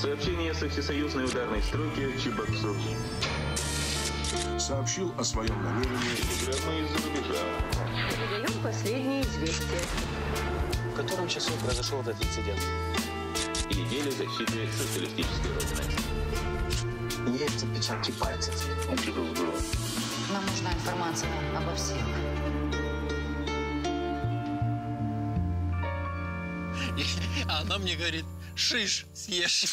Сообщение со всесоюзной ударной стройки Чебоксур. Сообщил о своем намерении. Прямо из-за рубежа. Передаем последние известия. В котором часу произошел этот инцидент? Неделя защиты социалистической родины. Есть отпечатки пальцев. Нам нужна информация обо всех. Мне говорит, шиш съешь.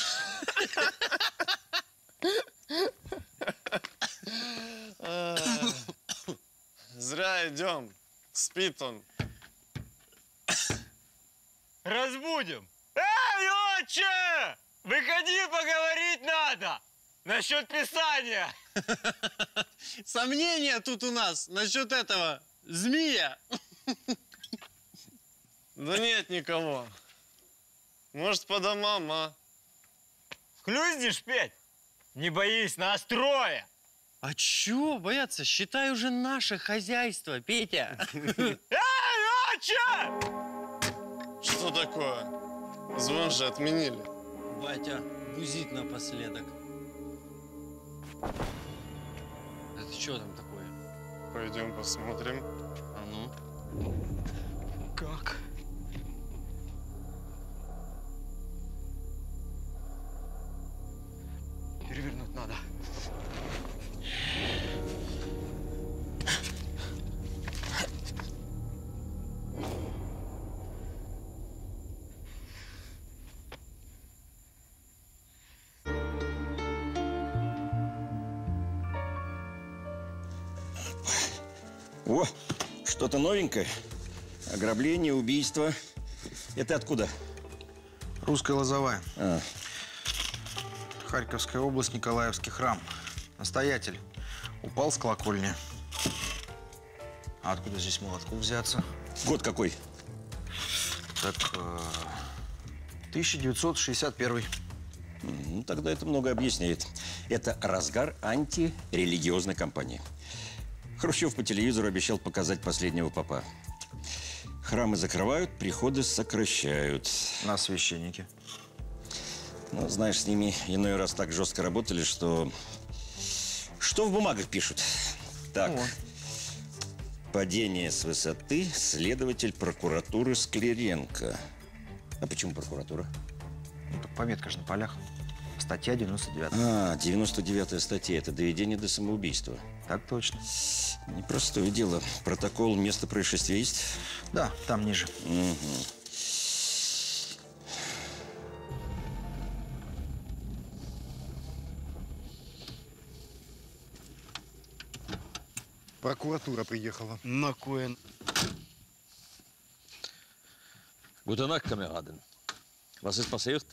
Зря идем. Спит он. Разбудим. Эй, отче! Выходи, поговорить надо! Насчет писания. Сомнения тут у нас насчет этого змея. Да нет никого. Может, по домам, а? Хлюздишь, Петь? Не боись, нас трое. А чё бояться? Считай уже наше хозяйство, Петя. Эй, отче! Что такое? Звон же отменили. Батя бузит напоследок. Это что там такое? Пойдем посмотрим. А ну? Как? Перевернуть надо. О, что-то новенькое. Ограбление, убийство. Это откуда? Русская лозовая. А, Харьковская область, Николаевский храм. Настоятель. Упал с колокольни. А откуда здесь молотку взяться? год какой? Так, э, 1961. Ну, тогда это много объясняет. Это разгар антирелигиозной кампании. Хрущев по телевизору обещал показать последнего папа. Храмы закрывают, приходы сокращают. На священники. Ну, знаешь, с ними иной раз так жестко работали, что... Что в бумагах пишут? Так. Падение с высоты следователь прокуратуры Склеренко. А почему прокуратура? Ну, так пометка же на полях. Статья 99. А, 99-я статья. Это доведение до самоубийства. Так точно. Непростое дело. Протокол места происшествия есть? Да, там ниже. Мгм. Прокуратура приехала. На Куэн. Guten Nacht, Kameraden. Was ist passiert?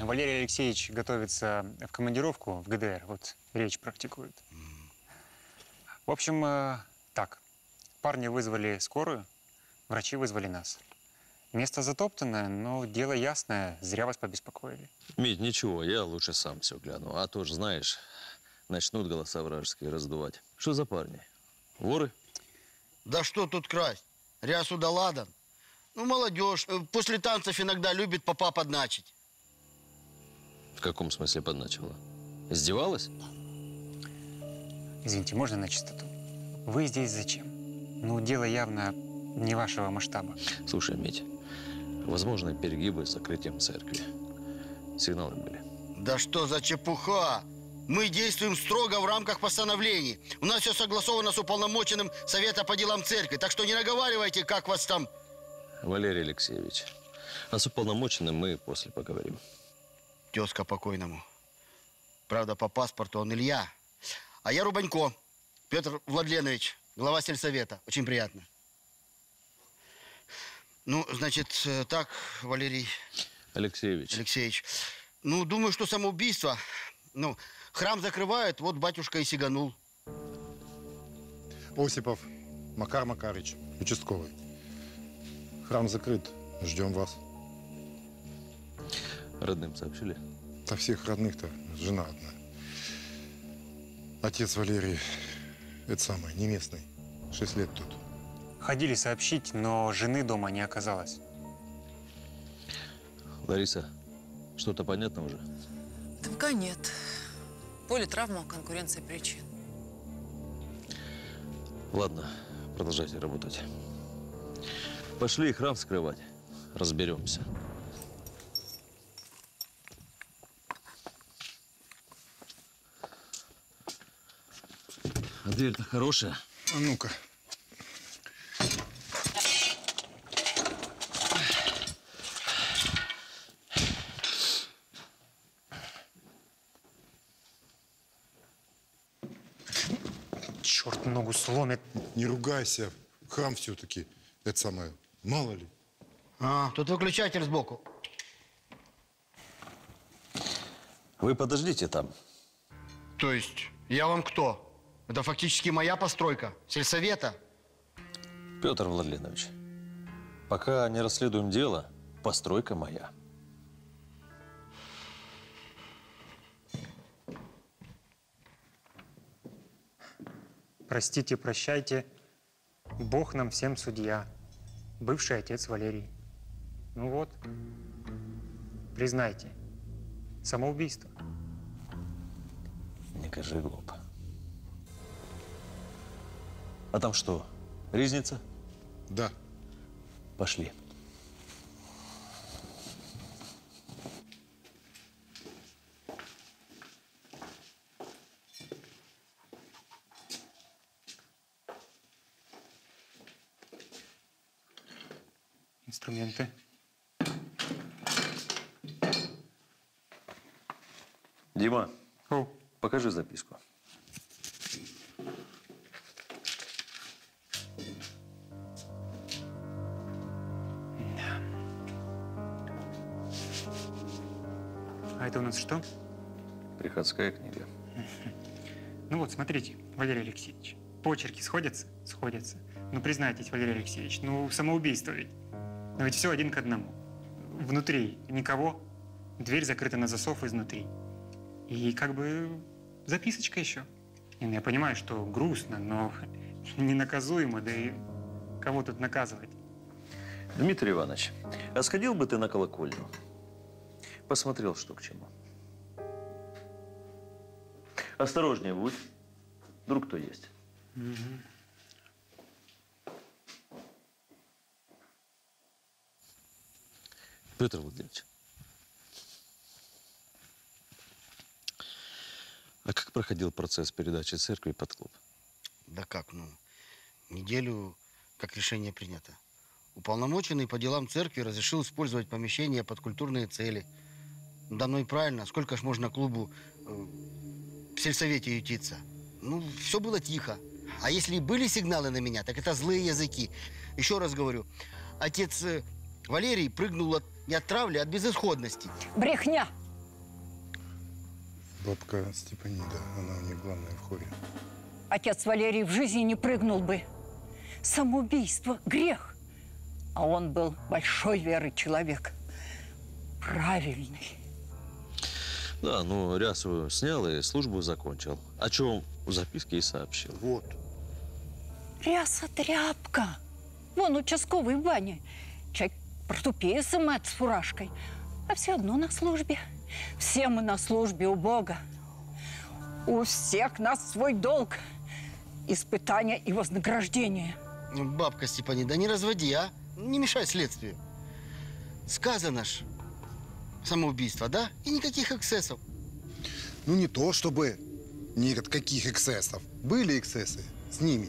Валерий Алексеевич готовится в командировку в ГДР. Вот речь практикует. В общем, э, так. Парни вызвали скорую, врачи вызвали нас. Место затоптанное, но дело ясное. Зря вас побеспокоили. Мить, ничего, я лучше сам все гляну. А то ж, знаешь, начнут голоса вражеские раздувать. Что за парни? Воры? Да что тут красть? Рясу да ладан. Ну, молодежь. э, После танцев иногда любит попа подначить. В каком смысле подначивала? Издевалась? Извините, можно на чистоту? Вы здесь зачем? Ну, дело явно не вашего масштаба. Слушай, Мить, возможны перегибы с закрытием церкви. Сигналы были. Да что за чепуха? Мы действуем строго в рамках постановлений. У нас все согласовано с уполномоченным Совета по делам церкви. Так что не наговаривайте, как вас там... Валерий Алексеевич, а с уполномоченным мы после поговорим. Тезка покойному. Правда, по паспорту он Илья. А я Рубанько. Петр Владленович, глава сельсовета. Очень приятно. Ну, значит, э, так, Валерий Алексеевич, Алексеевич. Ну, думаю, что самоубийство. Ну, храм закрывают, вот батюшка и сиганул. Осипов Макар Макарыч, участковый. Храм закрыт. Ждем вас. родным сообщили? Со всех родных-то жена одна. Отец Валерий, это самый, не местный. Шесть лет тут. Ходили сообщить, но жены дома не оказалось. Лариса, что-то понятно уже? Пока нет. Поле травма, конкуренция причин. Ладно, продолжайте работать. Пошли храм вскрывать. Разберемся. А дверь-то хорошая. А ну-ка. Сломит. Не ругайся. Храм все-таки. Это самое. Мало ли. А, тут выключатель сбоку. Вы подождите там. То есть, я вам кто? Это фактически моя постройка. Сельсовета. Петр Владленович, пока не расследуем дело, постройка моя. Простите, прощайте. Бог нам всем судья. Бывший отец Валерий. Ну вот. Признайте. Самоубийство. Не кажи глупо. А там что, ризница? Да. Пошли. Инструменты. Дима, покажи записку. А это у нас что? Приходская книга. Ну вот, смотрите, Валерий Алексеевич. Почерки сходятся? Сходятся. Ну, признайтесь, Валерий Алексеевич, ну, самоубийство ведь. Но ведь все один к одному. Внутри никого. Дверь закрыта на засов изнутри. И как бы записочка еще. И, ну, я понимаю, что грустно, но ненаказуемо, да и кого тут наказывать? Дмитрий Иванович, а сходил бы ты на колокольню? Посмотрел, что к чему. Осторожнее будь. Вдруг кто есть. Петр Владимирович, а как проходил процесс передачи церкви под клуб? Да как, ну, неделю как решение принято. Уполномоченный по делам церкви разрешил использовать помещение под культурные цели. Да ну и правильно, сколько ж можно клубу э, в сельсовете ютиться? Ну, все было тихо. А если и были сигналы на меня, так это злые языки. Еще раз говорю, отец э, Валерий прыгнул от, не от травли, а от безысходности. Брехня! Бабка Степанида, она у них главная в хоре. Отец Валерий в жизни не прыгнул бы. Самоубийство – грех. А он был большой веры человек. Правильный. Да, ну, рясу снял и службу закончил. О чем в записке и сообщил. Вот. Ряса тряпка. Вон участковый в бане. Протупее сымает с фуражкой. А все одно на службе. Все мы на службе у Бога. У всех нас свой долг. Испытание и вознаграждение. Ну, Бабка Степанида, не разводи, а? Не мешай следствию. Сказано ж, самоубийство, да? И никаких эксцессов. Ну, не то чтобы нет каких эксцессов. Были эксцессы с ними.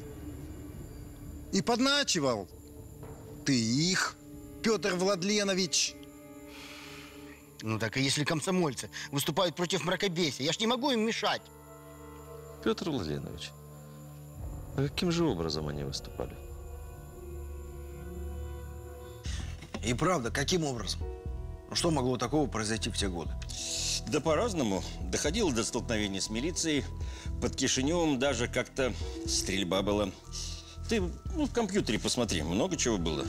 И подначивал ты их, Петр Владленович. Ну так и если комсомольцы выступают против мракобесия, я ж не могу им мешать. Петр Владимирович, а каким же образом они выступали? И правда, каким образом? Ну, что могло такого произойти в те годы? Да по-разному. Доходило до столкновений с милицией. Под Кишиневым даже как-то стрельба была. Ты ну, в компьютере посмотри, много чего было.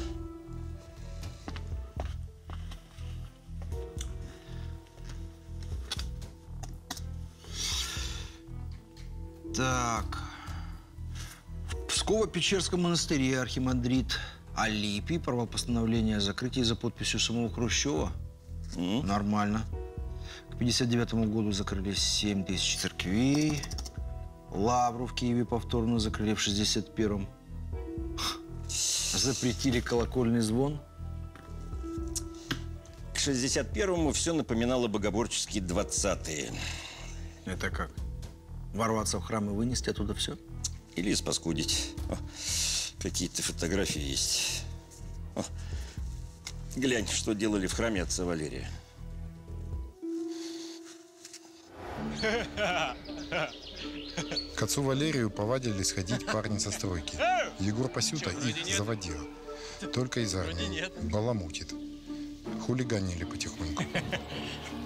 Так. В Псково-Печерском монастыре архимандрит Алипий порвал постановление о закрытии за подписью самого Хрущева. Нормально. К 59 году закрыли 7 тысяч церквей. Лавру в Киеве повторно закрыли в 61-м. Запретили колокольный звон. К 61-му все напоминало богоборческие 20-е. Это как? Ворваться в храм и вынести оттуда все? Или испаскудить. О, Какие-то фотографии есть. О, глянь, что делали в храме отца Валерия. К отцу Валерию повадились ходить парни со стройки. Егор Пасюта их заводил. Только из армии. Баламутит. Хулиганили потихоньку.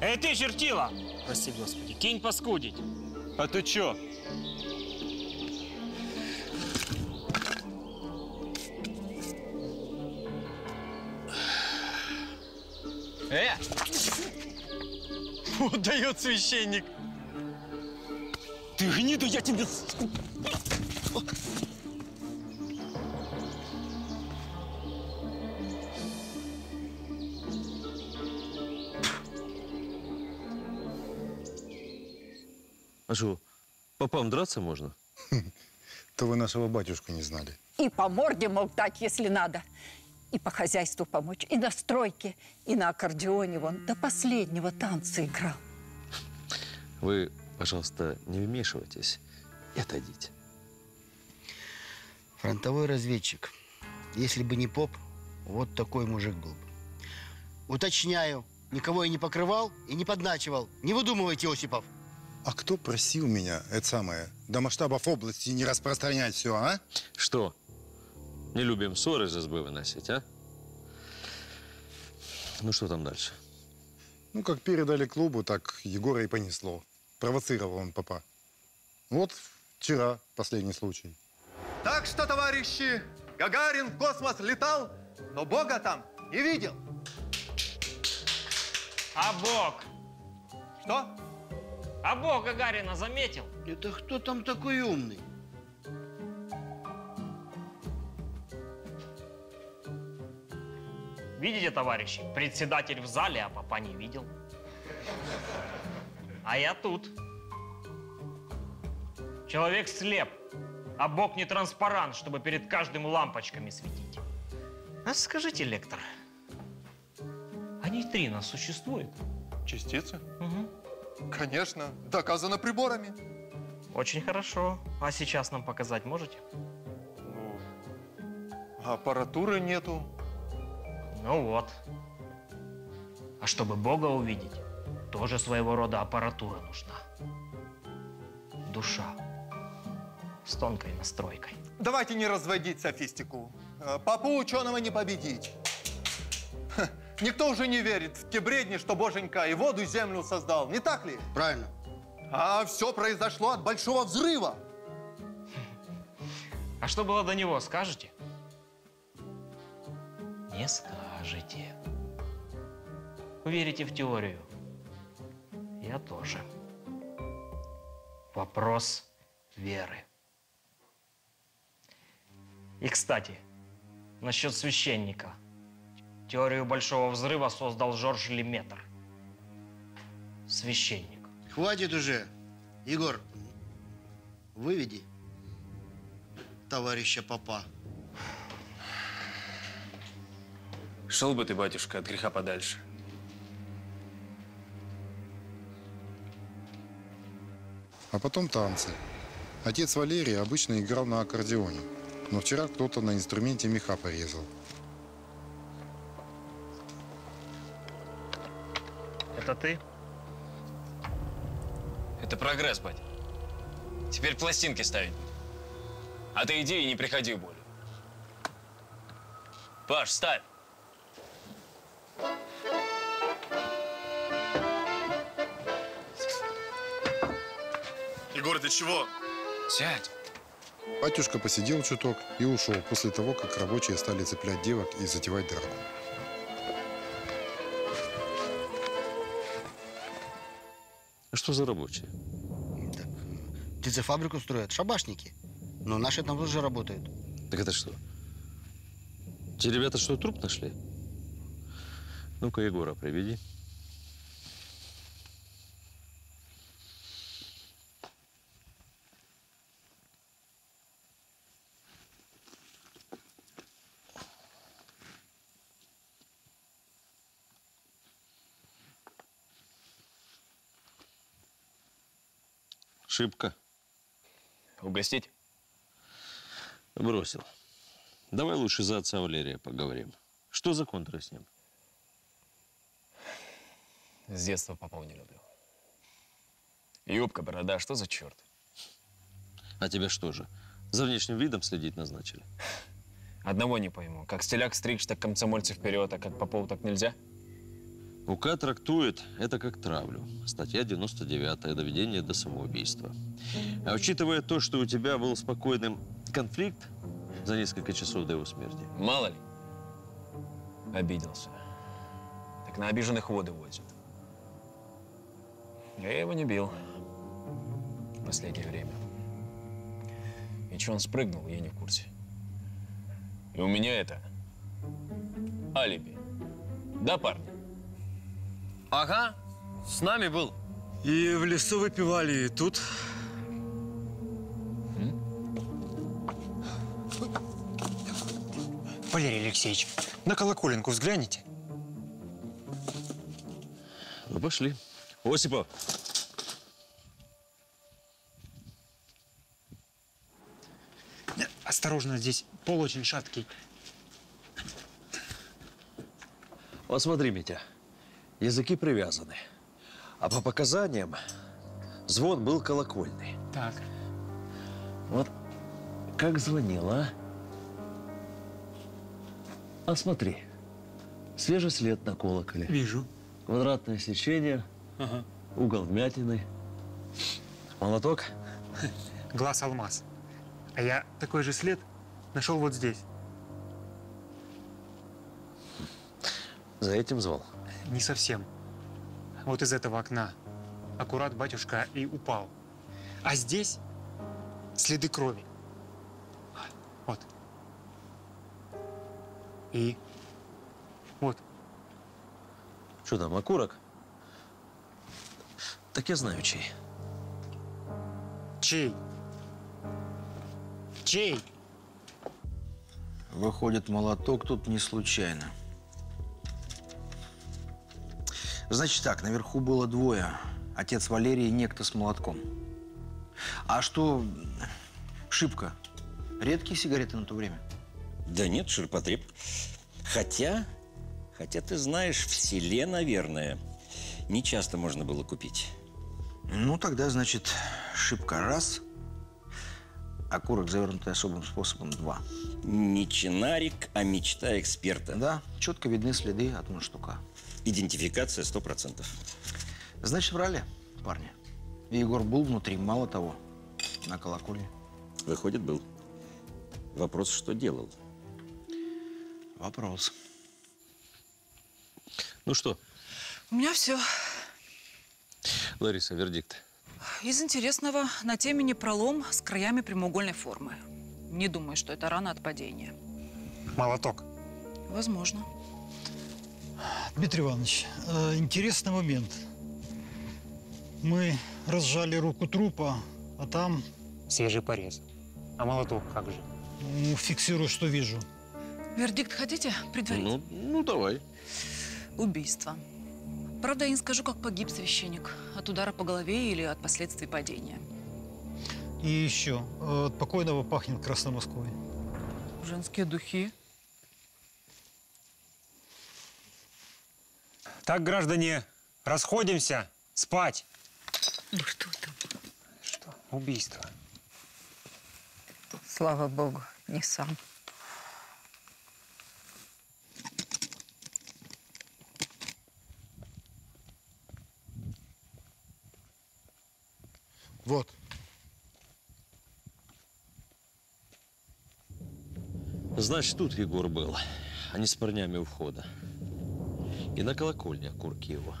Эй, ты, чертила! Прости, Господи, кинь паскудить. А ты чё? Э! Вот дает священник. Ты гнида, я тебе... А что, попам драться можно? То вы нашего батюшку не знали. И по морде мог дать, если надо. И по хозяйству помочь, и на стройке, и на аккордеоне вон до последнего танца играл. Вы, пожалуйста, не вмешивайтесь и отойдите. Фронтовой разведчик. Если бы не поп, вот такой мужик был бы. Уточняю, никого я не покрывал и не подначивал. Не выдумывайте, Осипов. А кто просил меня, это самое, до масштабов области не распространять все, а? Что? Не любим ссоры из избы выносить, а? Ну что там дальше? Ну, как передали клубу, так Егора и понесло. Провоцировал он папа. Вот вчера последний случай. Так что, товарищи, Гагарин в космос летал, но Бога там не видел. А Бог? Что? А Бог Гагарина заметил? Это кто там такой умный? Видите, товарищи, председатель в зале, а папа не видел. А я тут. Человек слеп, а Бог не транспарант, чтобы перед каждым лампочками светить. А скажите, лектор, а нейтрино существует? Частицы? Угу. Конечно, доказано приборами. Очень хорошо. А сейчас нам показать можете? Ну, аппаратуры нету. Ну вот. А чтобы Бога увидеть, тоже своего рода аппаратура нужна. Душа. С тонкой настройкой. Давайте не разводить софистику. Э, Папу ученого не победить. Никто уже не верит в те бредни, что Боженька и воду, и землю создал. Не так ли? Правильно. А все произошло от большого взрыва. А что было до него, скажете? Не скажете. Верите в теорию? Я тоже. Вопрос веры. И, кстати, насчет священника. Теорию Большого Взрыва создал Жорж Леметр. Священник. Хватит уже. Егор, выведи товарища папа. Шел бы ты, батюшка, от греха подальше. А потом танцы. Отец Валерий обычно играл на аккордеоне. Но вчера кто-то на инструменте меха порезал. Это ты? Это прогресс, бать. Теперь пластинки ставить. А ты иди и не приходи более. Паш, ставь. Егор, ты чего? Сядь. Батюшка посидел чуток и ушел после того, как рабочие стали цеплять девок и затевать драку. Что за рабочие? Птицефабрику строят шабашники. Но наши там тоже работают. Так это что? Те ребята что, труп нашли? Ну-ка, Егора приведи. Шибко. Угостить? Бросил. Давай лучше за отца Валерия поговорим. Что за контры с ним? С детства попов не любил. Юбка, борода, что за черт? А тебя что же, за внешним видом следить назначили? Одного не пойму. Как стиляк стричь, так комсомольцы вперед, а как Попову так нельзя? УК трактует это как травлю. Статья 99 доведение до самоубийства. А учитывая то, что у тебя был спокойным конфликт за несколько часов до его смерти. Мало ли. Обиделся. Так на обиженных воды возят. Я его не бил. В последнее время. И че он спрыгнул, я не в курсе. И у меня это алиби. Да, парни? Ага, с нами был. И в лесу выпивали, и тут... Валерий Алексеевич, на колоколенку взгляните. Ну, пошли. Осипов, Осторожно, здесь пол очень шаткий. вот смотри, Митя. Языки привязаны. А по показаниям звон был колокольный. Так. Вот как звонил, а? А смотри, свежий след на колоколе. Вижу. Квадратное сечение, Ага. угол вмятины. Молоток? Глаз алмаз. А я такой же след нашел вот здесь. За этим звал. Не совсем. Вот из этого окна. Аккурат батюшка и упал. А здесь следы крови. Вот. И вот. Что там, окурок? Так я знаю, чей. Чей? Чей? Выходит, молоток тут не случайно. Значит так, наверху было двое. Отец Валерий и некто с молотком. А что, шибко? Редкие сигареты на то время? Да нет, ширпотреб. Хотя, хотя ты знаешь, в селе, наверное, не часто можно было купить. Ну, тогда, значит, шибко раз, окурок, завернутый особым способом, два. Не чинарик, а мечта эксперта. Да, четко видны следы от мундштука. Идентификация сто процентов. Значит, врали, парни. И Егор был внутри, мало того, на колокольне. Выходит, был. Вопрос, что делал? Вопрос. Ну что, У меня все. Лариса, вердикт. Из интересного на темени пролом с краями прямоугольной формы. Не думаю, что это рана от падения. Молоток. Возможно. Дмитрий Иванович, э, интересный момент. Мы разжали руку трупа, а там Свежий порез. А молоток как же? ну, фиксирую, что вижу. Вердикт хотите предварить? ну давай. Убийство. Правда, я не скажу, как погиб священник. От удара по голове или от последствий падения. И еще, от покойного пахнет Красной Москвой. Женские духи. Так, граждане, расходимся. Спать. Ну что там? Что? Убийство. Слава богу, не сам. Вот. Значит, тут Егор был, а не с парнями у входа. И на колокольне окурки его.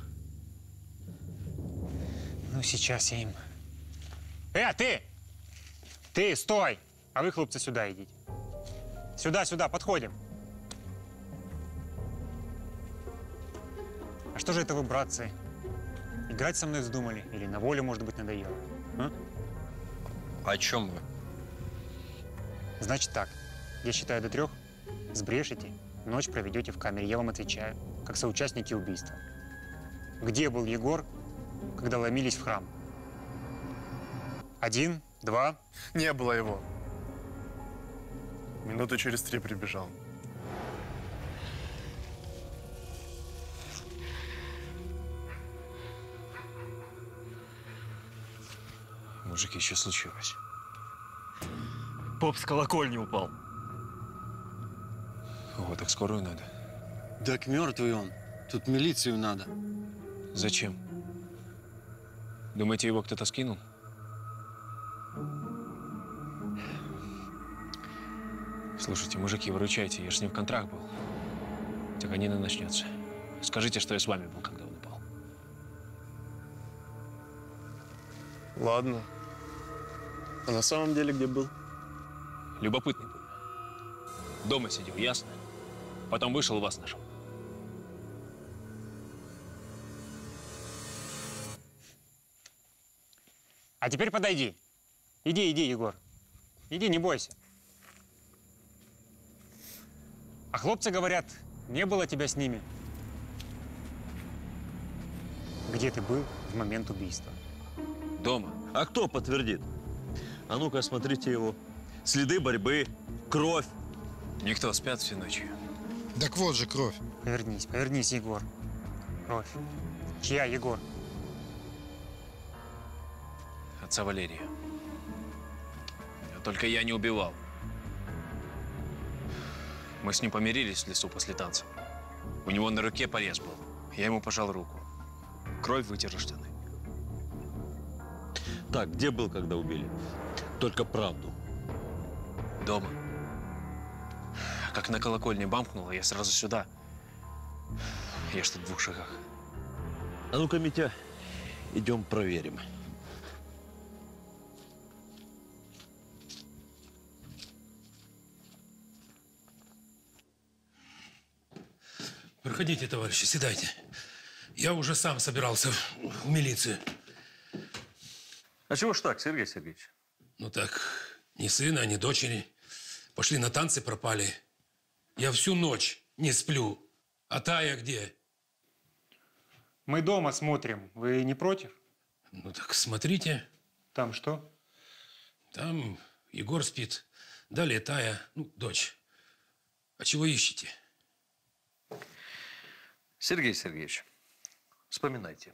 Ну, сейчас я им... Э, ты! Ты, стой! А вы, хлопцы, сюда идите. Сюда, сюда, подходим. А что же это вы, братцы? Играть со мной вздумали? Или на волю, может быть, надоело? А? О чем вы? Значит так, я считаю до трех, сбрешете, ночь проведете в камере, я вам отвечаю, как соучастники убийства. Где был Егор, когда ломились в храм? Один, два. Не было его. Минуты через три прибежал. Мужики, что случилось? Поп с колокольни упал. О, так скорую надо. Так мертвый он. Тут милицию надо. Зачем? Думаете, его кто-то скинул? Слушайте, мужики, выручайте, я ж с ним в контракт был. Тяганина начнется. Скажите, что я с вами был, когда он упал. Ладно. А на самом деле где был? Любопытный был. Дома сидел, ясно? Потом вышел, вас нашел. А теперь подойди. Иди, иди, Егор. Иди, не бойся. А хлопцы говорят, не было тебя с ними. Где ты был в момент убийства? Дома. А кто подтвердит? А ну-ка, осмотрите его. Следы борьбы, кровь. Никто спят всю ночь. Так вот же кровь. Повернись, повернись, Егор. Кровь. Чья, Егор? Отца Валерия. Только я не убивал. Мы с ним помирились в лесу после танца. У него на руке порез был. Я ему пожал руку. Кровь вытерла штаны. Так, где был, когда убили? Только правду. Дома. Как на колокольне бамкнуло, я сразу сюда. Я что в двух шагах. А ну-ка, Митя, идем проверим. Проходите, товарищи, седайте. Я уже сам собирался в милицию. А чего ж так, Сергей Сергеевич? Ну так, ни сына, ни дочери. Пошли на танцы, пропали. Я всю ночь не сплю. А Тая где? Мы дома смотрим. Вы не против? Ну так смотрите. Там что? Там Егор спит. Далее Тая, ну, дочь. А чего ищете? Сергей Сергеевич, вспоминайте,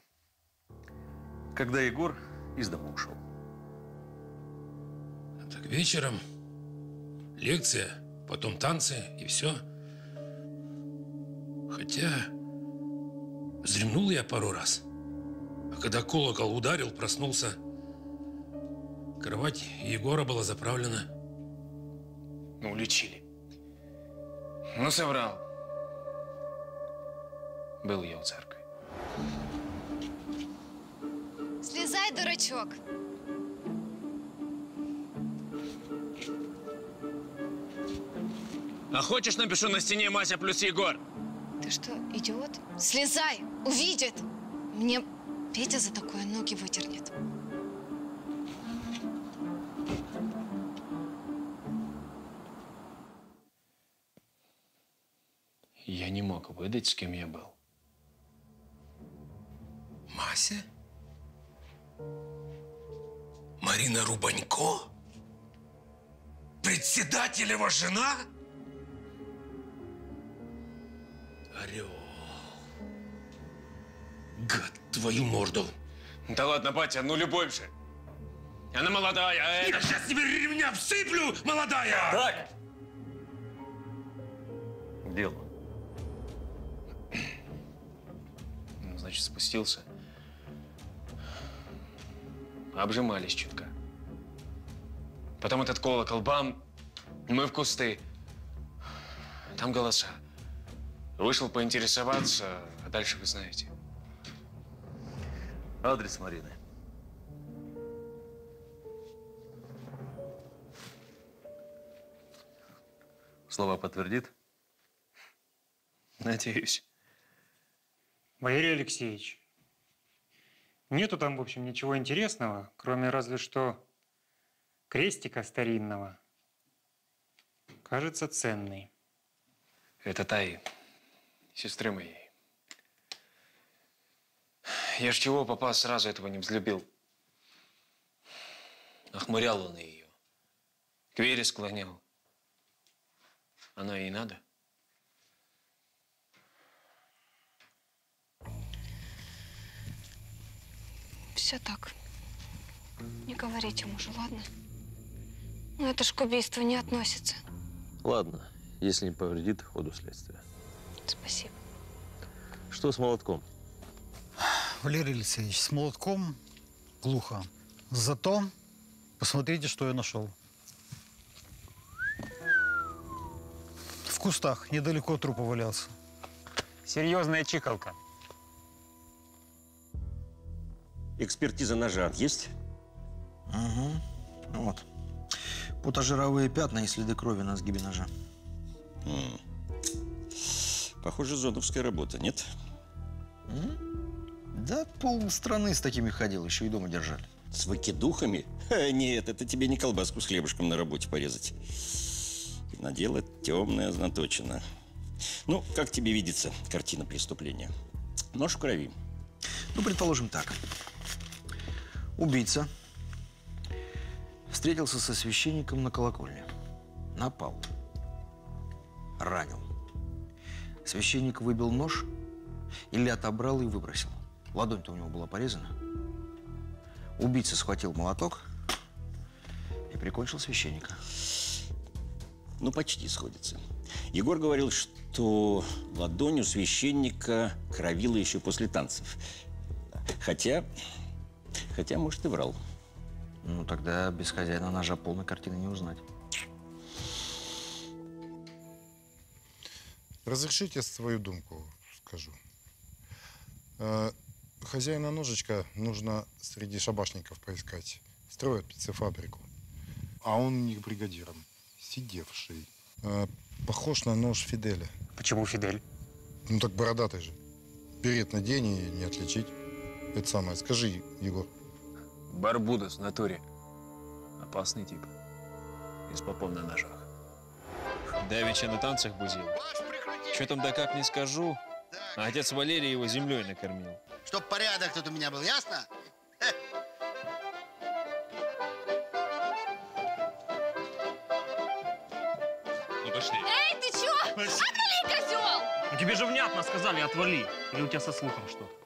когда Егор из дома ушел. Так вечером лекция, потом танцы и все. Хотя вздремнул я пару раз. А когда колокол ударил, проснулся. Кровать Егора была заправлена. Ну, уличили. Ну, соврал. Был я у церкви. Слезай, дурачок. А хочешь, напишу на стене Мася плюс Егор? Ты что, идиот? Слезай, увидит. Мне Петя за такое ноги выдернет. Я не мог выдать, с кем я был. Мася? Марина Рубанько? Председателева жена? Орел. Гад, твою морду. Да ладно, батя, ну любовь же. Она молодая, а Я это... сейчас тебе ремня всыплю, молодая! Так! Дело. Ну, значит, спустился. Обжимались чутка. Потом этот колокол, бам, мы в кусты. Там голоса. Вышел поинтересоваться, а дальше вы знаете. Адрес Марины. Слова подтвердит? Надеюсь. Валерий Алексеевич, нету там, в общем, ничего интересного, кроме разве что крестика старинного. Кажется, ценный. Это Таи, сестры моей. Я ж чего, папа сразу этого не взлюбил. Охмурял он ее. К вере склонял. Оно ей надо. Все так. Не говорите мужу, ладно? Ну, это ж к убийству не относится. Ладно, если не повредит ходу следствия. Спасибо. Что с молотком? Валерий Алексеевич, с молотком глухо. Зато посмотрите, что я нашел. В кустах, недалеко от трупа валялся. Серьезная чикалка. Экспертиза ножа есть? Угу. Вот. Потожировые пятна и следы крови на сгибе ножа. М. Похоже, зоновская работа, нет? Да пол страны с такими ходил, еще и дома держали. С выкидухами? Ха, нет, это тебе не колбаску с хлебушком на работе порезать. Надела темная знаточина. Ну, как тебе видится картина преступления? Нож в крови. Ну, предположим так. Убийца встретился со священником на колокольне. Напал. Ранил. Священник выбил нож или отобрал и выбросил. Ладонь-то у него была порезана. Убийца схватил молоток и прикончил священника. Ну, почти сходится. Егор говорил, что ладонь у священника кровила еще после танцев. Хотя, хотя, может, и врал. Ну, тогда без хозяина ножа полной картины не узнать. Разрешите свою думку скажу. Э, Хозяина ножичка нужно среди шабашников поискать. Строят птицефабрику. А он у них бригадиром. Сидевший. Э, Похож на нож Фиделя. Почему Фидель? Ну так бородатый же. Берет на день и не отличить. Это самое. Скажи, Егор. Барбудос в натуре. Опасный тип. И с попом на ножах. Давеча на танцах бузил. Что там да как не скажу, а отец Валерий его землей накормил. Чтоб порядок тут у меня был, ясно? Ну пошли. Эй, ты чё? Отвали, козел! Ну тебе же внятно сказали, отвали. Или у тебя со слухом что-то?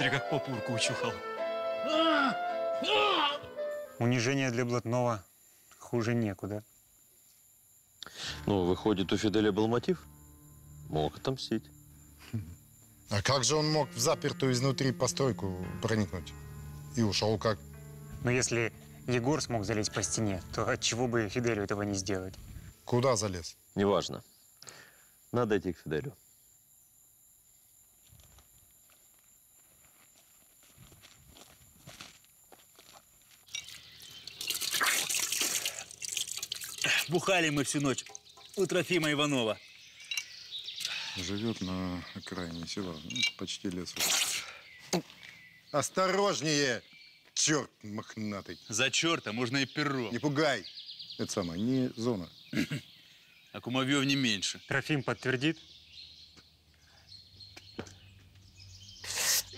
Смотри, как попурку учухал. Унижение для блатного хуже некуда. Ну, выходит, у Фиделя был мотив? Мог отомстить. А как же он мог в запертую изнутри постройку проникнуть? И ушел как? Но если Егор смог залезть по стене, то отчего бы Фиделю этого не сделать? Куда залез? Неважно. Надо идти к Фиделю. Бухали мы всю ночь у Трофима Иванова. Живет на окраине села, ну, почти лесу. Осторожнее, черт мохнатый. За черта можно и перо. Не пугай. Это самое, не зона. А кумовьев не меньше. Трофим подтвердит?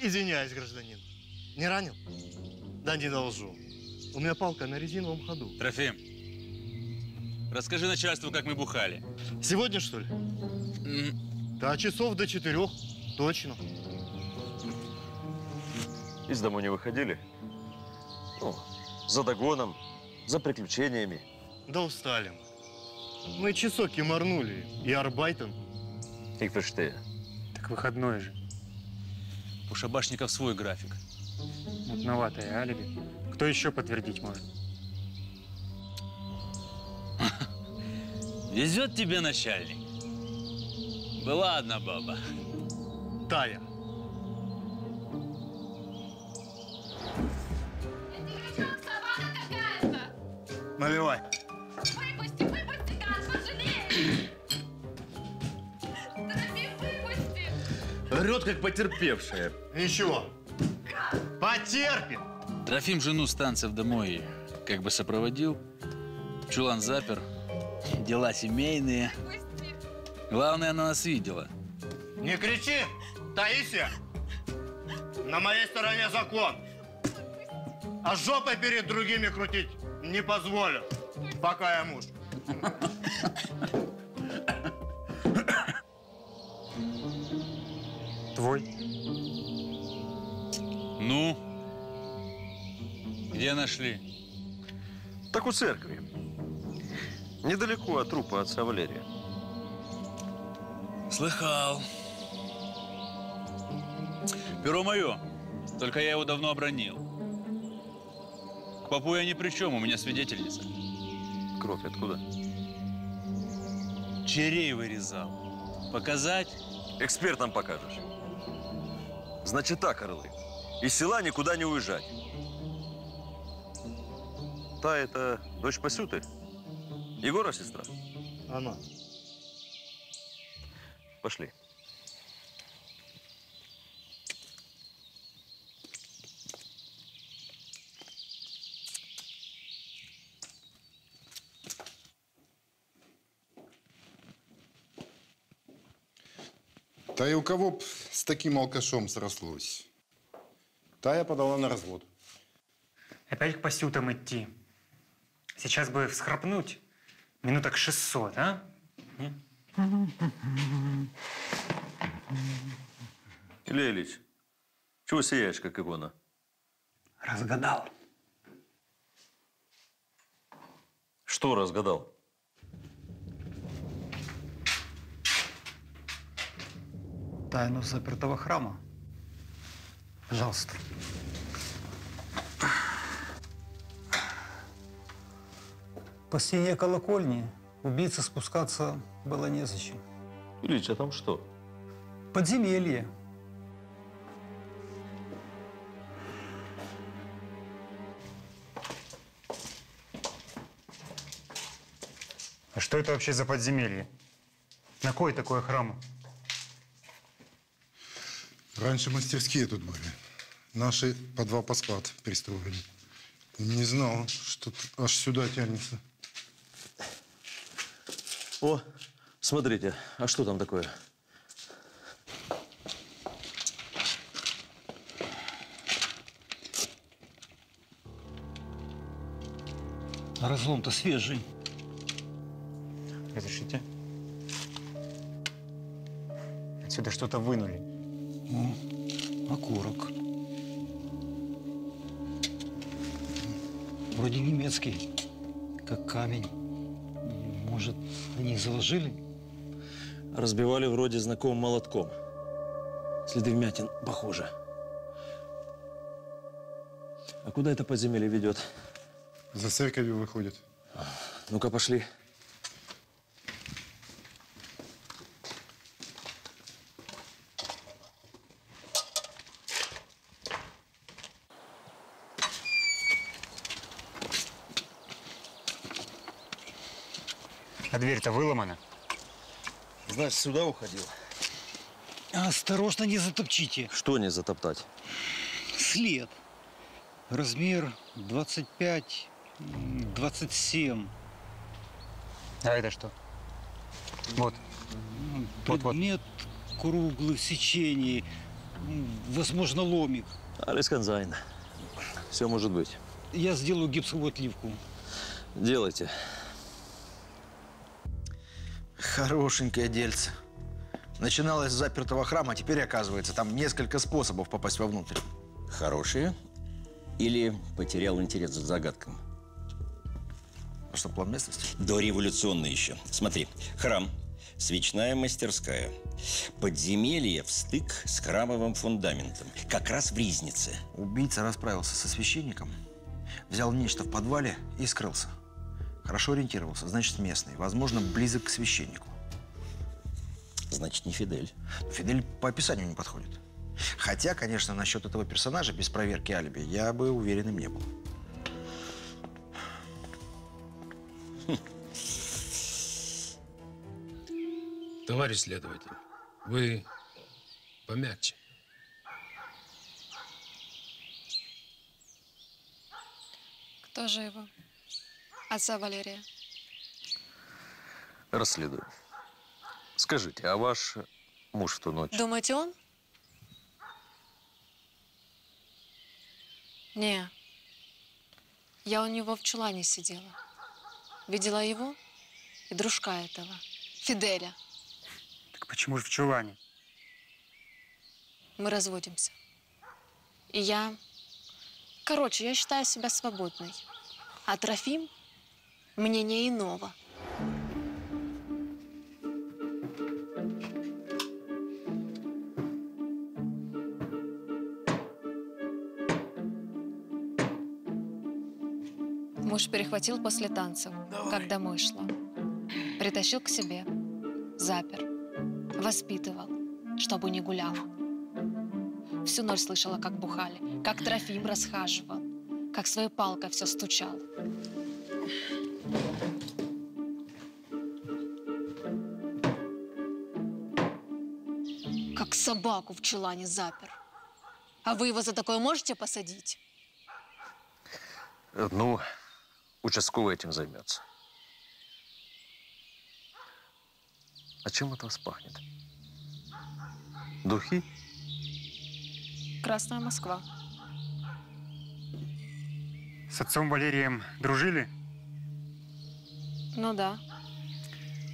Извиняюсь, гражданин. Не ранил? Да не должу. У меня палка на резиновом ходу. Трофим, расскажи начальству, как мы бухали. Сегодня, что ли? Да, часов до четырех. Точно. Из дому не выходили? Ну, за догоном, за приключениями. Да устали мы. Мы часок и морнули. И арбайтен. Их verstehe. Так выходной же. У шабашников свой график. Мутноватое алиби. Кто еще подтвердить может? Везет тебе начальник. Была одна баба. Тая. Наливай. Выпусти, выпусти, газ, пожалей! Выпусти! Рет как потерпевшая. Ничего. Потерпим! Трофим жену станцев домой как бы сопроводил, Чулан запер. Дела семейные. Главное, она нас видела. Не кричи, Таисия. На моей стороне закон. А жопой перед другими крутить не позволю, пока я муж. Твой? Ну? Где нашли? Так у церкви. Недалеко от трупа отца Валерия. Слыхал. Перо мое. Только я его давно обронил. К попу я ни при чем, у меня свидетельница. Кровь откуда? Черей вырезал. Показать? Экспертам покажешь. Значит так, орлы. Из села никуда не уезжать. Та это дочь Пасюты? Егора сестра? Она. Пошли. Та и у кого б с таким алкашом срослось? Тая подала на развод. Опять к пасютам идти. Сейчас бы всхрапнуть минуток 600, а? Не? Илья Ильич, чего сияешь, как икона? Разгадал. Что разгадал? Тайну запертого храма. Пожалуйста. По стене колокольни убийце спускаться было незачем. Ильич, а там что? Подземелье. А что это вообще за подземелье? На кой такой храм? Раньше мастерские тут были. Наши по два по склад пристроили. Не знал, что тут аж сюда тянется. О, смотрите, а что там такое? Разлом-то свежий. Разрешите? Отсюда что-то вынули. О, окурок. Вроде немецкий, как камень. Может, они их заложили? Разбивали вроде знакомым молотком. Следы вмятин похожи. А куда это подземелье ведет? За церковью выходит. Ну-ка, пошли. А дверь-то выломана. Значит, сюда уходил. Осторожно, не затопчите. Что не затоптать? След. Размер 25, м, 27. А это что? Вот. Предмет круглый в сечении. М, Возможно, ломик. Alles kann sein. Все может быть. Я сделаю гипсовую отливку. Делайте. Хорошенькое дельце. Начиналось с запертого храма, а теперь, оказывается, там несколько способов попасть вовнутрь. Хорошие? Или потерял интерес к загадкам? А что, план местности? Дореволюционный еще. Смотри, храм, свечная мастерская, подземелье в стык с храмовым фундаментом, как раз в Ризнице. Убийца расправился со священником, взял нечто в подвале и скрылся. Хорошо ориентировался, значит, местный. Возможно, близок к священнику. Значит, не Фидель. Фидель по описанию не подходит. Хотя, конечно, насчет этого персонажа без проверки алиби я бы уверенным не был. Хм. Товарищ следователь, вы помягче. Кто же его? Отца Валерия. Расследую. Скажите, а ваш муж в ту ночь? Думаете, он? Не. Я у него в чулане сидела. Видела его и дружка этого, Фиделя. Так почему же в чулане? Мы разводимся. И я... Короче, я считаю себя свободной. А Трофим мне не иного. Муж перехватил после танцев, как домой шла. Притащил к себе, запер, воспитывал, чтобы не гуляла. Всю ночь слышала, как бухали, как Трофим расхаживал, как своей палкой все стучал. Как собаку в чулане запер. А вы его за такое можете посадить? Ну, участковый этим займется. А чем от вас пахнет? Духи? Красная Москва. С отцом Валерием дружили? Ну да.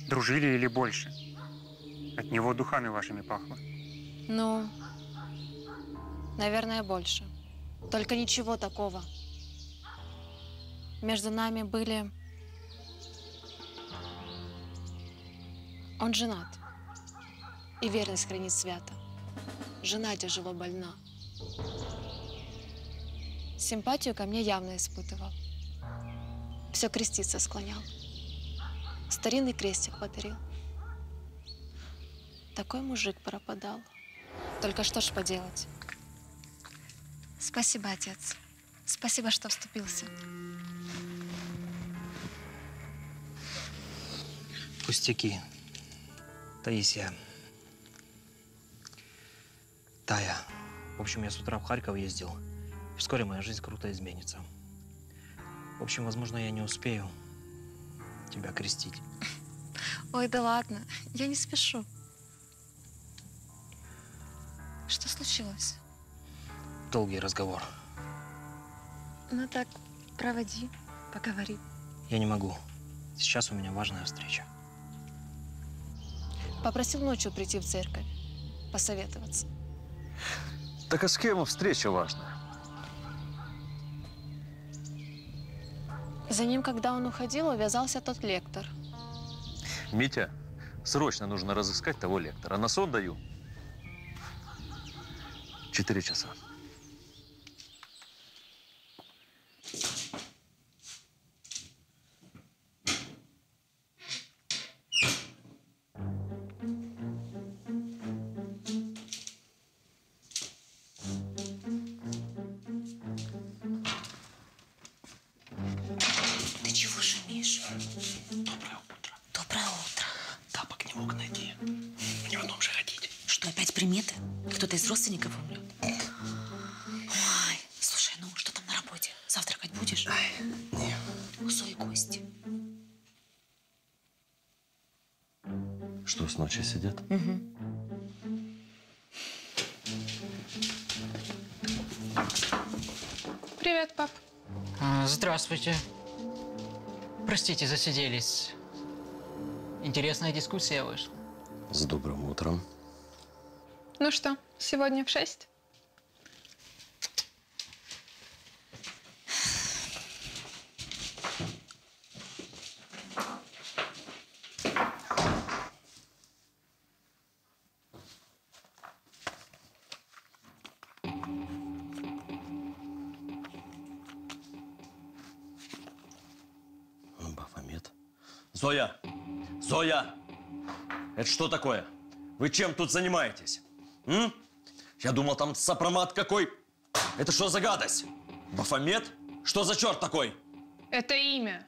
Дружили или больше? От него духами вашими пахло. Ну, наверное, больше. Только ничего такого. Между нами были... Он женат. И верность хранит свято. Жена тяжело больна. Симпатию ко мне явно испытывал. Все креститься склонял. Старинный крестик подарил. Такой мужик пропадал. Только что ж поделать? Спасибо, отец. Спасибо, что вступился. Пустяки. Таисия. Тая. В общем, я с утра в Харьков ездил. Вскоре моя жизнь круто изменится. В общем, возможно, я не успею тебя крестить. Ой, да ладно, я не спешу. Что случилось? Долгий разговор. Ну так, проводи, поговори. Я не могу. Сейчас у меня важная встреча. Попросил ночью прийти в церковь, посоветоваться. Так а с кем встреча важная? За ним, когда он уходил, увязался тот лектор. Митя, срочно нужно разыскать того лектора. На сон даю. Четыре часа. Здравствуйте. Простите, засиделись. Интересная дискуссия вышла. С добрым утром. Ну что, сегодня в шесть? Бафомет. Зоя! Зоя! Это что такое? Вы чем тут занимаетесь? М? Я думал, там сопромат какой. Это что за гадость? Бафомет? Что за черт такой? Это имя.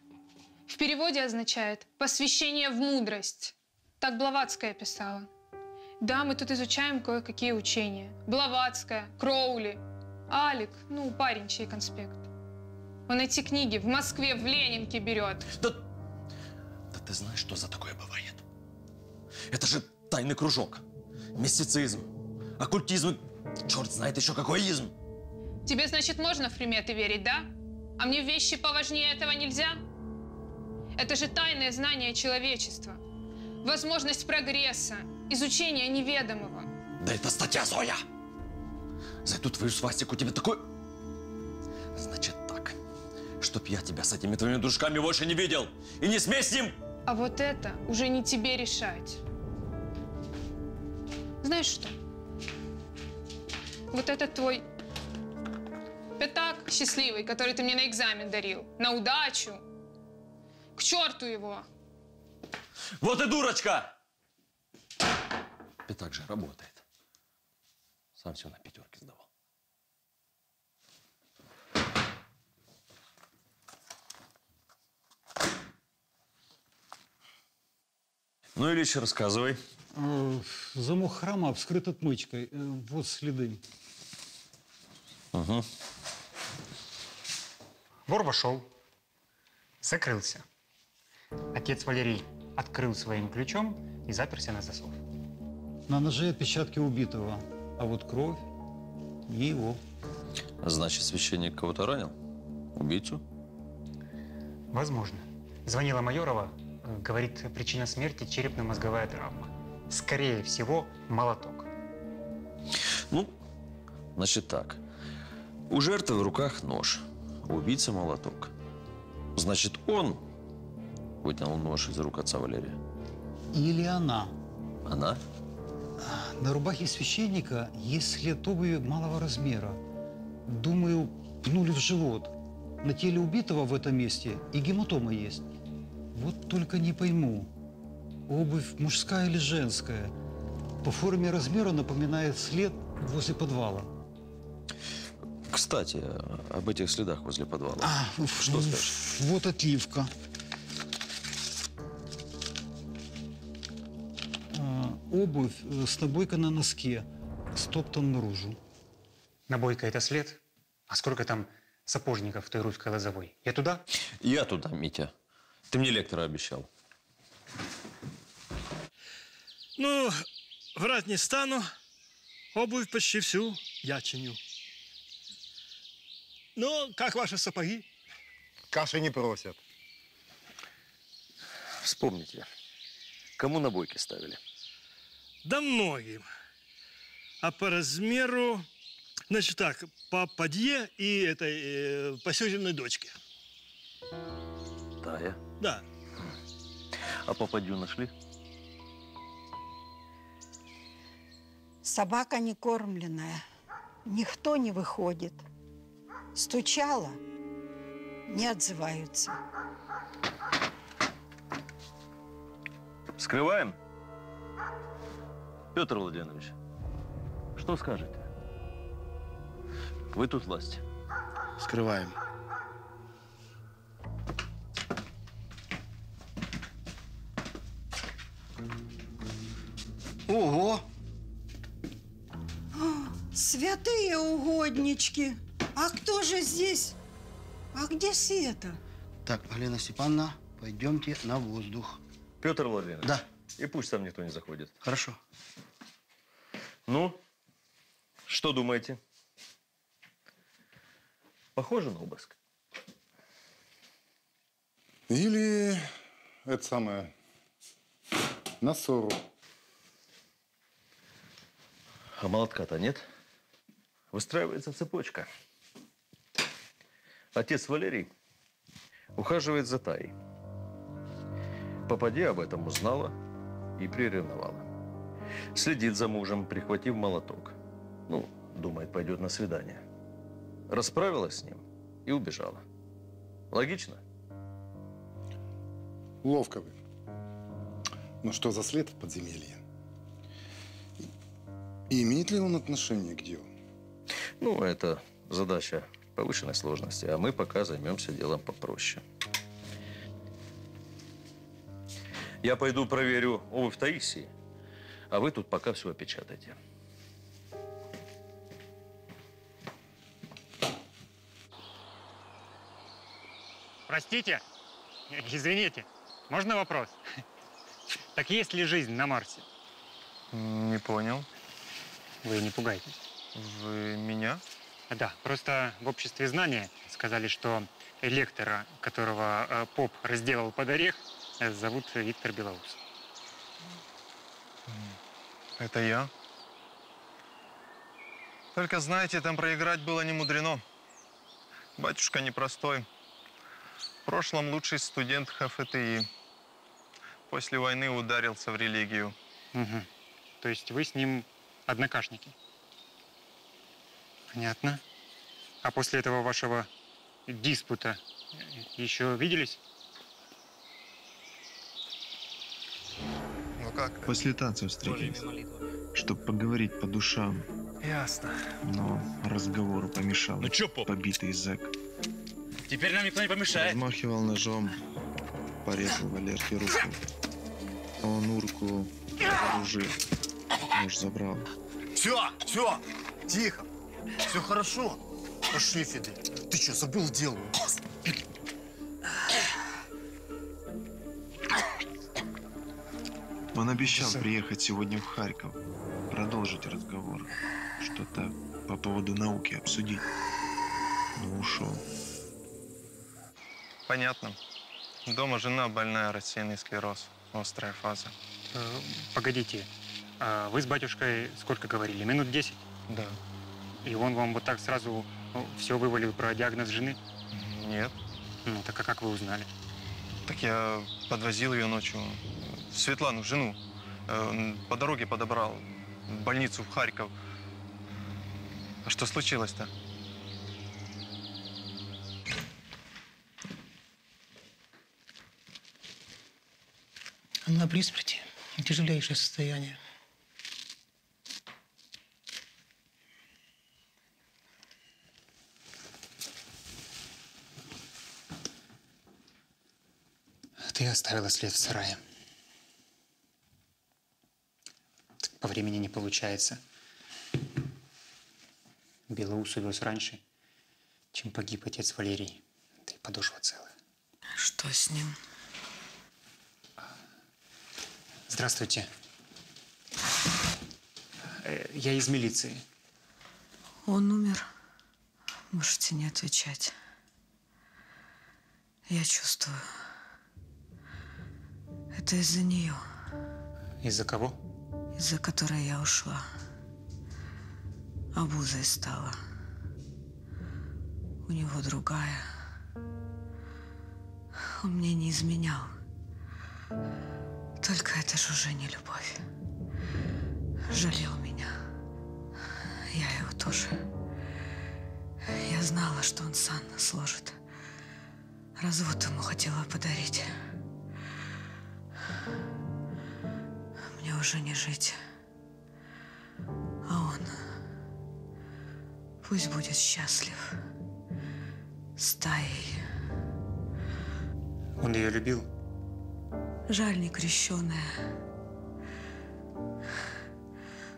В переводе означает «посвящение в мудрость». Так Блаватская писала. Да, мы тут изучаем кое-какие учения. Блаватская, Кроули. Алик, ну, парень, чей конспект. Он эти книги в Москве, в Ленинке берет. Да ты знаешь, что за такое бывает? Это же тайный кружок. Мистицизм, оккультизм, черт знает еще какой изм. Тебе, значит, можно в приметы верить, да? А мне в вещи поважнее этого нельзя? Это же тайное знание человечества. Возможность прогресса, изучение неведомого. Да это статья, Зоя! За эту твою свастику тебе такой... Значит так, чтоб я тебя с этими твоими дружками больше не видел. И не смей с ним... А вот это уже не тебе решать. Знаешь что? Вот этот твой пятак счастливый, который ты мне на экзамен дарил, на удачу. К черту его! Вот и дурочка! Пятак же работает. Сам все на Ну, Ильич, рассказывай. Э, Замок храма вскрыт отмычкой. Э, Вот следы. Угу. Вор вошел, закрылся. Отец Валерий открыл своим ключом и заперся на засов. На ноже отпечатки убитого, а вот кровь не его. Значит, священник кого-то ранил? Убийцу? Возможно. Звонила Майорова, говорит, причина смерти – черепно-мозговая травма. Скорее всего, молоток. Ну, значит так. У жертвы в руках нож, у убийцы молоток. Значит, он вытянул нож из рук отца Валерия. Или она. Она? На рубахе священника есть след обуви малого размера. Думаю, пнули в живот. На теле убитого в этом месте и гематома есть. Вот только не пойму, обувь мужская или женская? По форме и размеру напоминает след возле подвала. Кстати, об этих следах возле подвала. А, Что скажешь? Вот отливка. А, обувь э, с набойкой на носке, стоптан наружу. Набойка – это след? А сколько там сапожников в той русской лозовой? Я туда? Я туда, Митя. Ты мне лектора обещал. Ну, врать не стану. Обувь почти всю я чиню. Ну, как ваши сапоги? Каши не просят. Вспомните, кому набойки ставили? Да многим. А по размеру, значит так, по подье и этой э, по сёзиной дочке. Тая. Да. А попадью нашли? Собака не кормленная. Никто не выходит. Стучала, не отзываются. Скрываем? Петр Владимирович, что скажете? Вы тут власть. Скрываем. Ого! Святые угоднички! А кто же здесь? А где Света? Так, Галина Степановна, пойдемте на воздух. Петр Владимирович. Да. И пусть там никто не заходит. Хорошо. Ну, что думаете? Похоже на обыск? Или это самое, на ссору. А молотка-то нет. Выстраивается цепочка. Отец Валерий ухаживает за Таей. Попади об этом узнала и приревновала. Следит за мужем, прихватив молоток. Ну, думает, пойдет на свидание. Расправилась с ним и убежала. Логично? Ловко вы. Но что за след в подземелье? И имеет ли он отношение к делу? Ну, это задача повышенной сложности, а мы пока займемся делом попроще. Я пойду проверю обувь Таисии, а вы тут пока все опечатайте. Простите, извините, можно вопрос? Так есть ли жизнь на Марсе? Не понял. Вы не пугайтесь. Вы меня? Да, просто в обществе знания сказали, что лектора, которого э, поп разделал под орех, э, зовут Виктор Белоус. Это я. Только знаете, там проиграть было не мудрено. Батюшка непростой. В прошлом лучший студент ХФТИ. После войны ударился в религию. Мгм. То есть вы с ним однокашники? Понятно. А после этого вашего диспута еще виделись? Ну как? После танцев встретились, чтобы поговорить по душам. Ясно. Но разговору помешал. Ну чё, поп? Побитый зэк. Теперь нам никто не помешает. Размахивал ножом, порезал Валерке руку. Он урку оружие. Нож забрал. Все, все, тихо. Все хорошо. Пошли, Фидель. Ты что, забыл дело? Он обещал приехать сегодня в Харьков, продолжить разговор. Что-то по поводу науки обсудить. Но ушел. Понятно. Дома жена больная, рассеянный склероз. Острая фаза. Э, Погодите, а вы с батюшкой сколько говорили? Минут 10? Да. И он вам вот так сразу все вывалил про диагноз жены? Нет. Ну, так а как вы узнали? Так я подвозил ее ночью. Светлану, жену. э, По дороге подобрал. В больницу в Харьков. А что случилось-то? Она при смерти. Тяжелейшее состояние. Ты оставила след в сарае. Так по времени не получается. Белоус увез раньше, чем погиб отец Валерий. Да и подошва целая. Что с ним? Здравствуйте. Э, Я из милиции. Он умер. Можете не отвечать. Я чувствую. Это из-за нее, Из-за кого? из-за которой я ушла. Обузой стала. У него другая. Он мне не изменял. Только это ж уже не любовь. Жалел меня. Я его тоже. Я знала, что он сам сложит. Развод ему хотела подарить. Уже не жить. А он пусть будет счастлив. С Таей. Он ее любил? Жаль, не крещеная.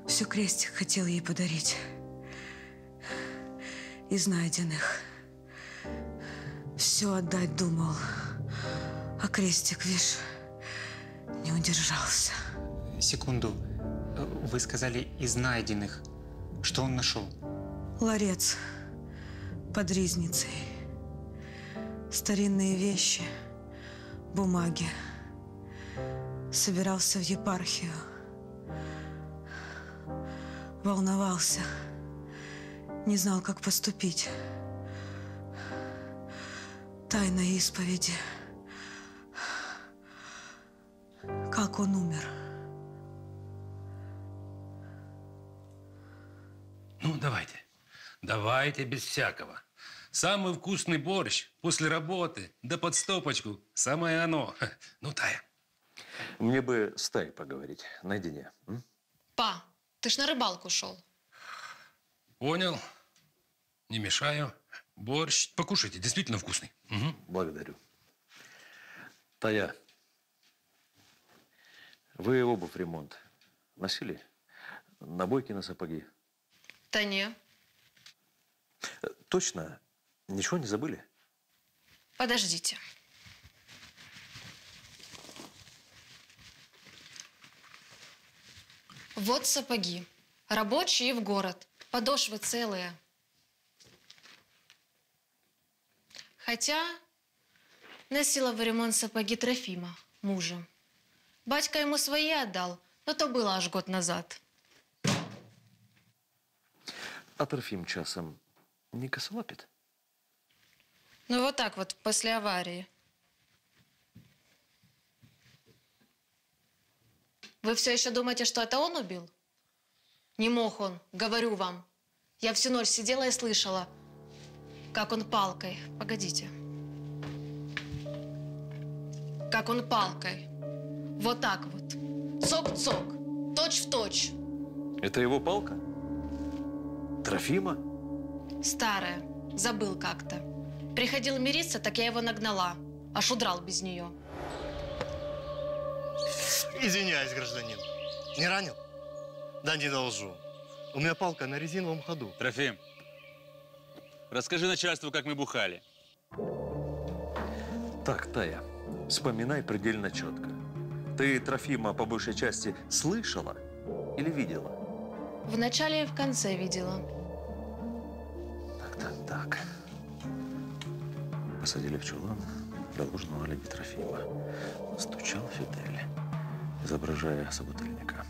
Все крестик хотел ей подарить. Из найденных. Все отдать думал. А крестик, видишь, не удержался. Секунду. Э, Вы сказали из найденных. Что он нашел? Ларец под ризницей. Старинные вещи, бумаги. Собирался в епархию. Волновался. Не знал, как поступить. Тайна исповеди. Как он умер. Ну, давайте. Давайте без всякого. Самый вкусный борщ после работы, да под стопочку. Самое оно. Ну, Тая. Мне бы с Таей поговорить наедине. м? Па, ты ж на рыбалку шел. Понял. Не мешаю. Борщ. Покушайте, действительно вкусный. Мгм. Благодарю. Тая, Вы обувь ремонт носили? Набойки на сапоги? Да не. Точно? Ничего не забыли? Подождите. Вот сапоги. Рабочие в город. Подошвы целые. Хотя носила в ремонт сапоги Трофима, мужа. Батька ему свои отдал, но то было аж год назад. А Трофим часом не косолапит? Ну вот так вот, после аварии. Вы все еще думаете, что это он убил? Не мог он, говорю вам. Я всю ночь сидела и слышала, как он палкой. Погодите. Как он палкой. Вот так вот. Цок-цок. Точь в точь. Это его палка? Трофима? Старая. Забыл как-то. Приходил мириться, так я его нагнала. Аж удрал без нее. Извиняюсь, гражданин. Не ранил? Да не должу. У меня палка на резиновом ходу. Трофим, расскажи начальству, как мы бухали. Так, Тая, вспоминай предельно четко. Ты Трофима по большей части слышала или видела? В начале и в конце видела. Так, так, так. Посадили в чулан для ложного алиби Трофима. Стучал Фидель, изображая собутыльника.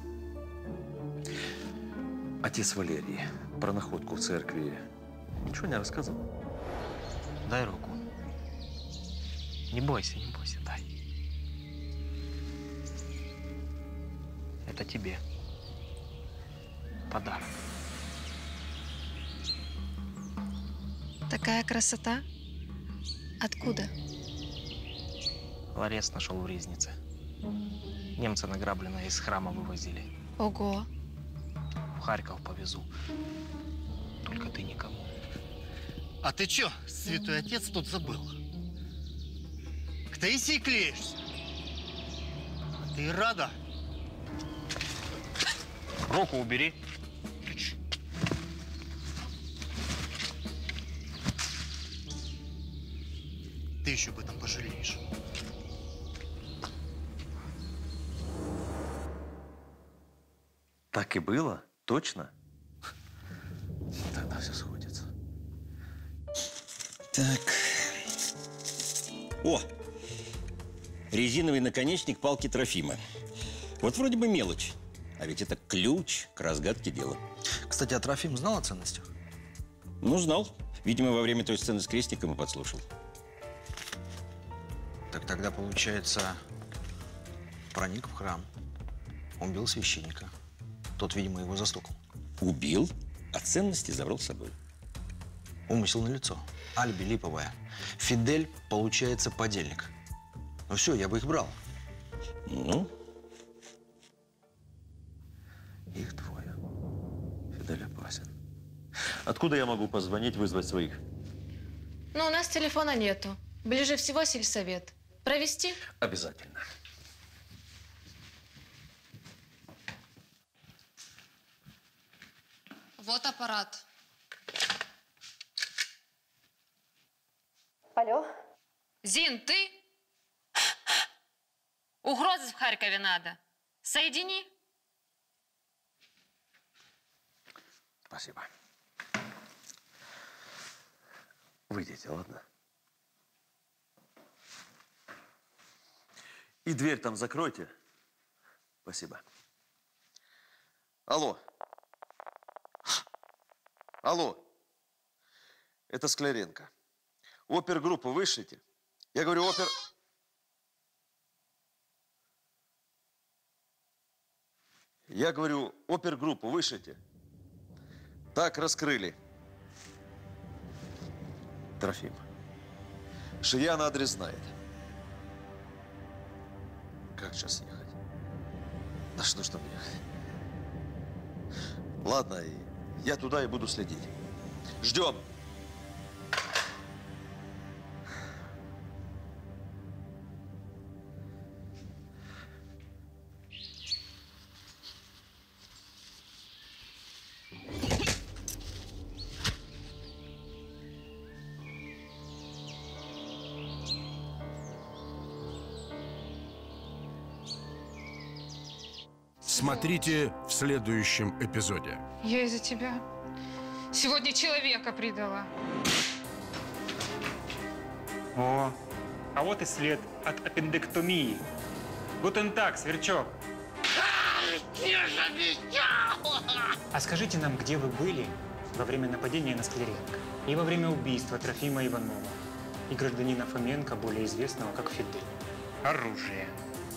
Отец Валерий про находку в церкви ничего не рассказывал? Дай руку. Не бойся, не бойся, дай. Это тебе. Подарок. Такая красота? Откуда? Ларец нашел в резнице. Немцы награбленное из храма вывозили. Ого. В Харьков повезу. Только ты никому. А ты чё, святой отец тут забыл? К Таисии клеишься? А ты и рада? Руку убери. Так и было? Точно? Тогда все сходится. Так. О! Резиновый наконечник палки Трофима. Вот вроде бы мелочь, а ведь это ключ к разгадке дела. Кстати, а Трофим знал о ценностях? Ну, знал. Видимо, во время той сцены с крестником и подслушал. Так тогда, получается, проник в храм, убил священника. Тот, видимо, его застукал. Убил, а ценности забрал с собой. Умысел на лицо. Альби липовая. Фидель, получается, подельник. Ну все, я бы их брал. Ну? Их двое. Фидель опасен. Откуда я могу позвонить, вызвать своих? Но у нас телефона нету. Ближе всего сельсовет. Провести? Обязательно. Вот аппарат. Алло? Зин, ты? Угрозы в Харькове надо. Соедини. Спасибо. Выйдите, ладно? И дверь там закройте. Спасибо. Алло. Алло. Это Скляренко. Опергруппу вышлите. Я говорю, опер... Я говорю, опергруппу вышлите. Так раскрыли. Трофим. Шиян адрес знает. Как сейчас ехать? Да что ж там ехать? Ладно, и я туда и буду следить. Ждем. Смотрите в следующем эпизоде. Я из-за тебя сегодня человека предала. О, а вот и след от аппендэктомии. Гутен так, сверчок. А скажите нам, где вы были во время нападения на Скляренко и во время убийства Трофима Иванова и гражданина Фоменко, более известного как Фидель? Оружие.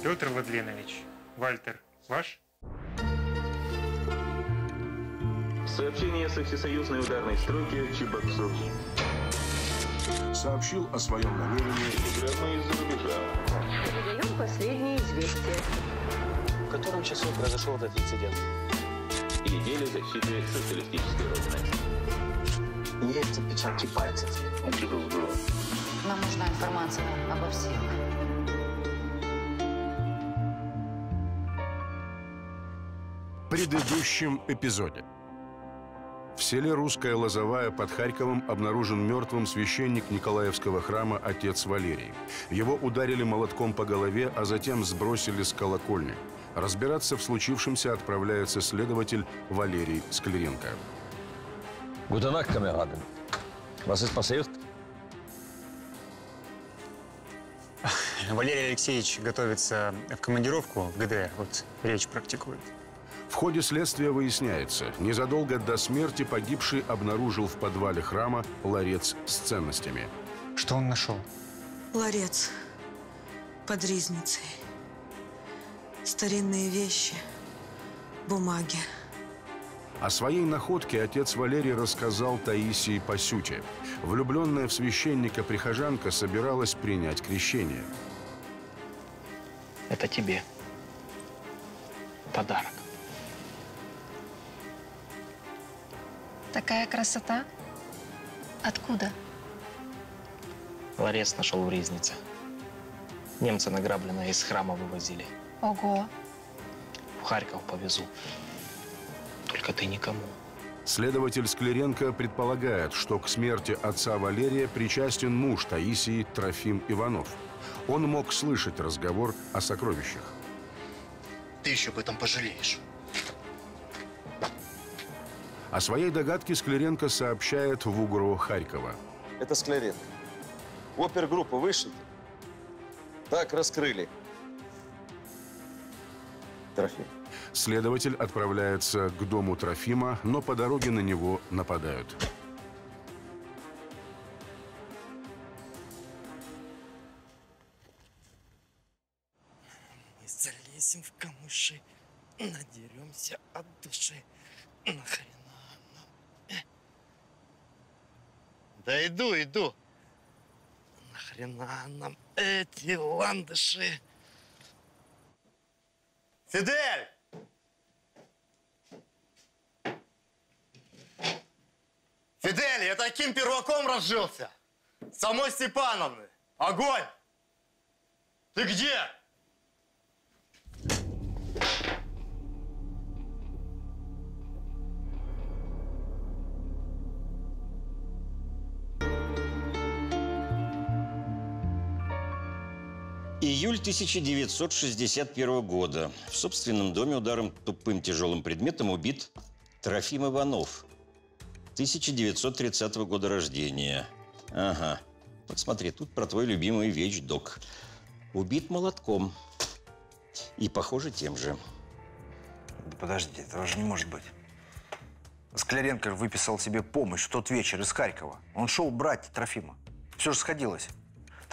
Петр Владленович. Вальтер, ваш? Сообщение со всесоюзной ударной стройки Чебоксур. Сообщил о своем намерении Телеграмма из-за рубежа. Передаем последние известия. В котором часу произошел этот инцидент? Неделя защиты социалистической родины. Есть отпечатки пальцев. Нам нужна информация обо всех. В предыдущем эпизоде. В селе Русская Лозовая под Харьковом обнаружен мертвым священник Николаевского храма отец Валерий. Его ударили молотком по голове, а затем сбросили с колокольни. Разбираться в случившемся отправляется следователь Валерий Скляренко. Nacht, Kameraden. Was ist passiert? Валерий Алексеевич готовится в командировку в ГДР, вот речь практикует. В ходе следствия выясняется, незадолго до смерти погибший обнаружил в подвале храма ларец с ценностями. Что он нашел? Ларец под ризницей. Старинные вещи, бумаги. О своей находке отец Валерий рассказал Таисии Пасюте. Влюбленная в священника прихожанка собиралась принять крещение. Это тебе. Подарок. Такая красота? Откуда? Ларец нашел в Ризнице. Немцы награбленное из храма вывозили. Ого. В Харьков повезу. Только ты никому. Следователь Скляренко предполагает, что к смерти отца Валерия причастен муж Таисии Трофим Иванов. Он мог слышать разговор о сокровищах. Ты еще об этом пожалеешь. О своей догадке Скляренко сообщает в УГРО Харькова. Это Скляренко. В опергруппу вышли. Так, раскрыли. Трофим. Следователь отправляется к дому Трофима, но по дороге на него нападают. Мы залезем в камыши, надеремся от души. Нахрена Да иду, иду. Нахрена нам эти ландыши? Фидель! Фидель, я таким перваком разжился. Самой Степановны. Огонь! Ты где? Июль 1961 года. В собственном доме ударом тупым тяжелым предметом убит Трофим Иванов. 1930 года рождения. Ага. Вот смотри, тут про твой любимый вещдок. Убит молотком. И, похоже, тем же. Да подожди, этого же не может быть. Скляренко выписал себе помощь в тот вечер из Харькова. Он шел брать Трофима. Все же сходилось.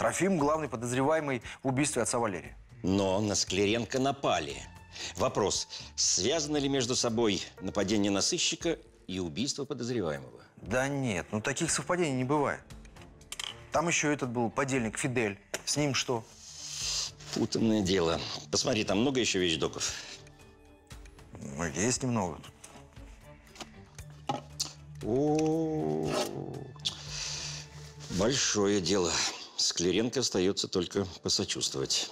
Трофим – главный подозреваемый в убийстве отца Валерия. Но на Скляренко напали. Вопрос, связано ли между собой нападение на сыщика и убийство подозреваемого? Да нет, ну таких совпадений не бывает. Там еще этот был подельник Фидель. С ним что? Путанное дело. Посмотри, там много еще вещдоков. Ну, есть немного. О, большое дело. Скляренко остается только посочувствовать.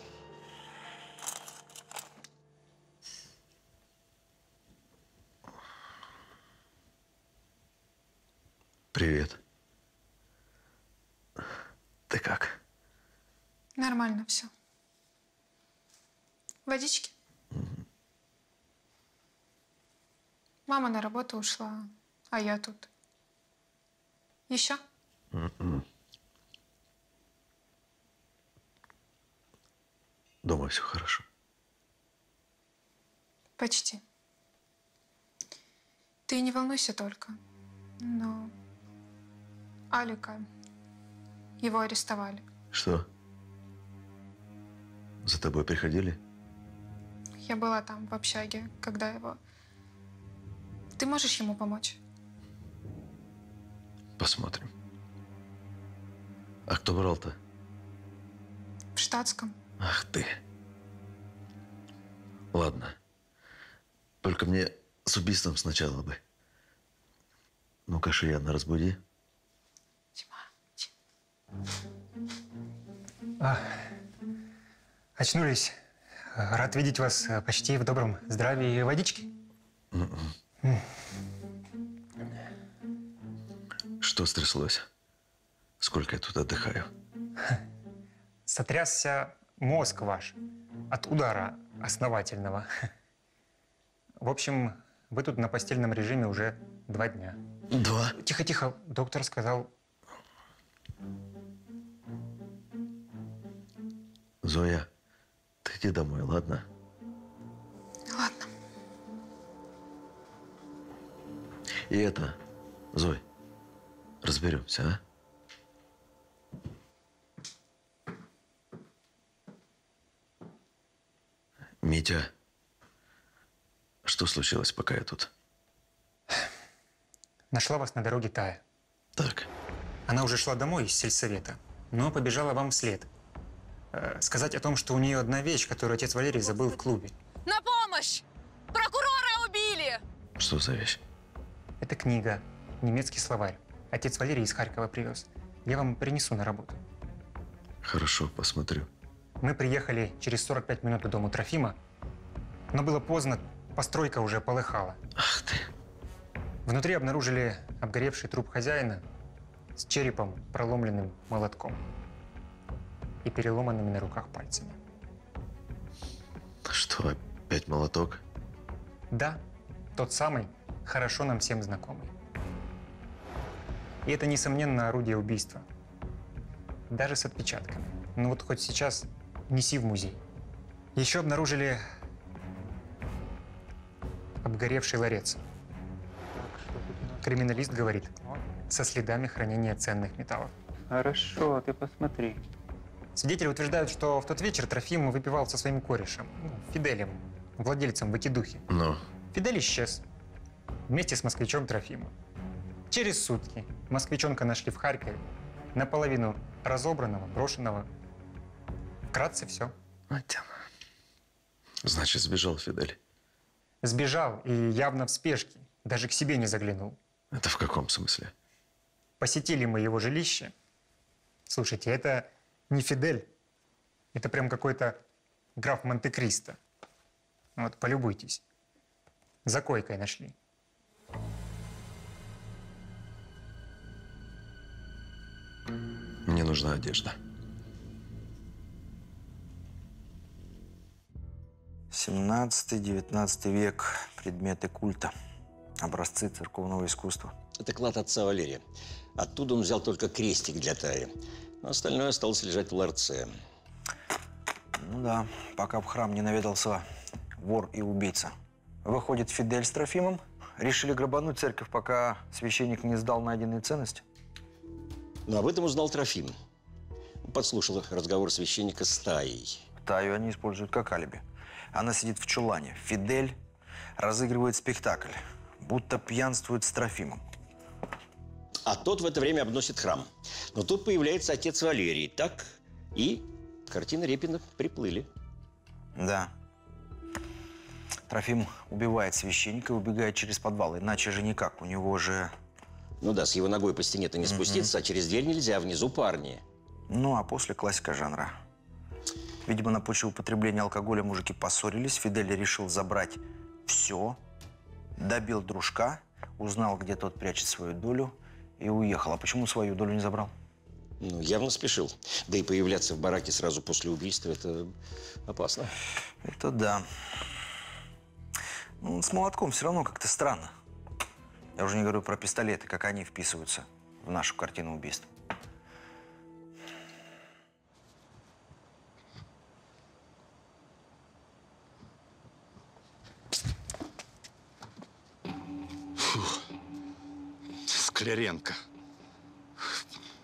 Привет. Ты как? Нормально все. Водички? Мама на работу ушла, а я тут. Еще? М-м. Дома все хорошо. Почти. Ты не волнуйся только. Но Алика, его арестовали. Что? За тобой приходили? Я была там, в общаге, когда его... Ты можешь ему помочь? Посмотрим. А кто брал-то? В штатском. Ах ты. Ладно. Только мне с убийством сначала бы. Ну-ка, Шияна, разбуди. А, очнулись. Рад видеть вас э, почти в добром здравии и водички. М. Что стряслось? Сколько я тут отдыхаю? Сотрясся мозг ваш от удара основательного. В общем, вы тут на постельном режиме уже два дня. Два? Тихо-тихо, доктор сказал, Зоя, ты иди домой, ладно? Ладно. И это, Зой, разберемся, а? Митя, что случилось, пока я тут? нашла вас на дороге Тая. Так. Она уже шла домой из сельсовета, но побежала вам вслед. Э, сказать о том, что у нее одна вещь, которую отец Валерий забыл в клубе. На помощь! Прокурора убили! Что за вещь? Это книга, немецкий словарь. Отец Валерий из Харькова привез. Я вам принесу на работу. Хорошо, посмотрю. Мы приехали через 45 минут к дому Трофима, но было поздно, постройка уже полыхала. Ах ты. Внутри обнаружили обгоревший труп хозяина с черепом, проломленным молотком и переломанными на руках пальцами. Что, опять молоток? Да, тот самый, хорошо нам всем знакомый. И это, несомненно, орудие убийства. Даже с отпечатками. Ну вот хоть сейчас неси в музей. Еще обнаружили обгоревший ларец. Криминалист говорит, со следами хранения ценных металлов. Хорошо, ты посмотри. Свидетели утверждают, что в тот вечер Трофим выпивал со своим корешем, ну, Фиделем, владельцем выкидухи. Ну? Фидель исчез вместе с москвичом Трофимом. Через сутки москвичонка нашли в Харькове, наполовину разобранного, брошенного. Вкратце все. Значит, сбежал Фидель. Сбежал и явно в спешке, даже к себе не заглянул. Это в каком смысле? Посетили мы его жилище. Слушайте, это не Фидель. Это прям какой-то граф Монте-Кристо. Вот, полюбуйтесь. За койкой нашли. Мне нужна одежда. 17-19 век. Предметы культа. Образцы церковного искусства. Это клад отца Валерия. Оттуда он взял только крестик для Таи. Но остальное осталось лежать в ларце. Ну да, пока в храм не наведался вор и убийца. Выходит, Фидель с Трофимом решили грабануть церковь, пока священник не сдал найденные ценности? Но об этом узнал Трофим. Подслушал разговор священника с Таей. Таю они используют как алиби. Она сидит в чулане. Фидель разыгрывает спектакль, будто пьянствует с Трофимом. А тот в это время обносит храм. Но тут появляется отец Валерий. Так и картины Репина приплыли. Да. Трофим убивает священника и убегает через подвал. Иначе же никак. У него же... Ну да, с его ногой по стене-то не спуститься, а через дверь нельзя, внизу парни. Ну, а после классика жанра. Видимо, на почве употребления алкоголя мужики поссорились. Фидель решил забрать все, добил дружка, узнал, где тот прячет свою долю и уехал. А почему свою долю не забрал? Ну, явно спешил. Да и появляться в бараке сразу после убийства – это опасно. Это да. Ну, с молотком все равно как-то странно. Я уже не говорю про пистолеты, как они вписываются в нашу картину убийств. Скляренко.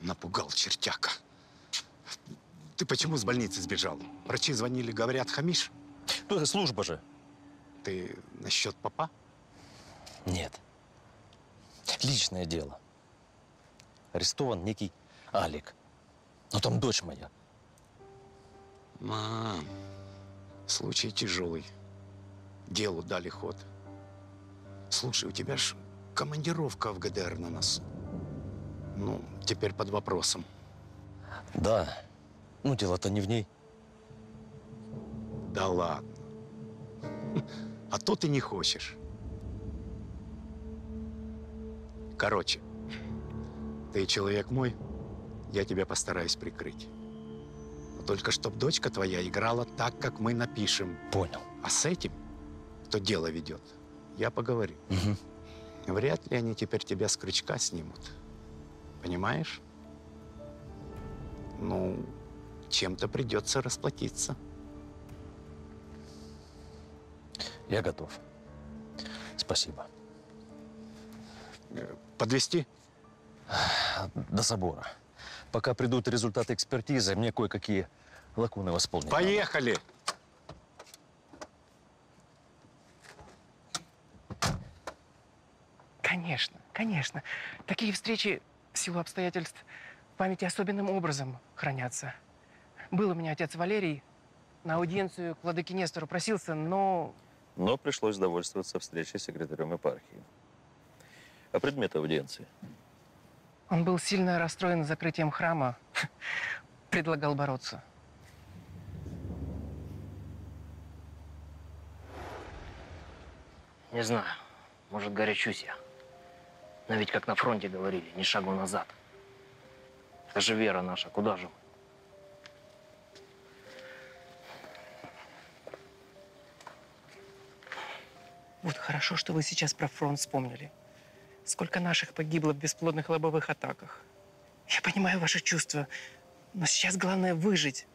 Напугал чертяка. Ты почему с больницы сбежал? Врачи звонили, говорят, хамишь? Ну, служба же. Ты насчет папа? Нет. Личное дело. Арестован некий Алик. Но там дочь моя. Мам, случай тяжелый. Делу дали ход. Слушай, у тебя ж командировка в ГДР на носу. Ну, теперь под вопросом. Да. Ну, дело-то не в ней. Да ладно. А то ты не хочешь. Короче, ты человек мой, я тебя постараюсь прикрыть. Но только чтоб дочка твоя играла так, как мы напишем. Понял. А с этим, кто дело ведет, я поговорю. Вряд ли они теперь тебя с крючка снимут. Понимаешь? Ну, чем-то придется расплатиться. Я готов. Спасибо. Подвести? До собора. Пока придут результаты экспертизы, мне кое-какие лакуны восполнить. надо. Конечно, конечно. Такие встречи в силу обстоятельств в памяти особенным образом хранятся. Был у меня отец Валерий, на аудиенцию к владыке Нестору просился, но Но пришлось довольствоваться встречей с секретарем епархии. А предмет аудиенции? он был сильно расстроен закрытием храма, предлагал бороться. Не знаю, может, горячусь я. Но ведь, как на фронте говорили, ни шагу назад. Это же вера наша, куда же мы? Вот хорошо, что вы сейчас про фронт вспомнили. Сколько наших погибло в бесплодных лобовых атаках. Я понимаю ваши чувства, но сейчас главное выжить.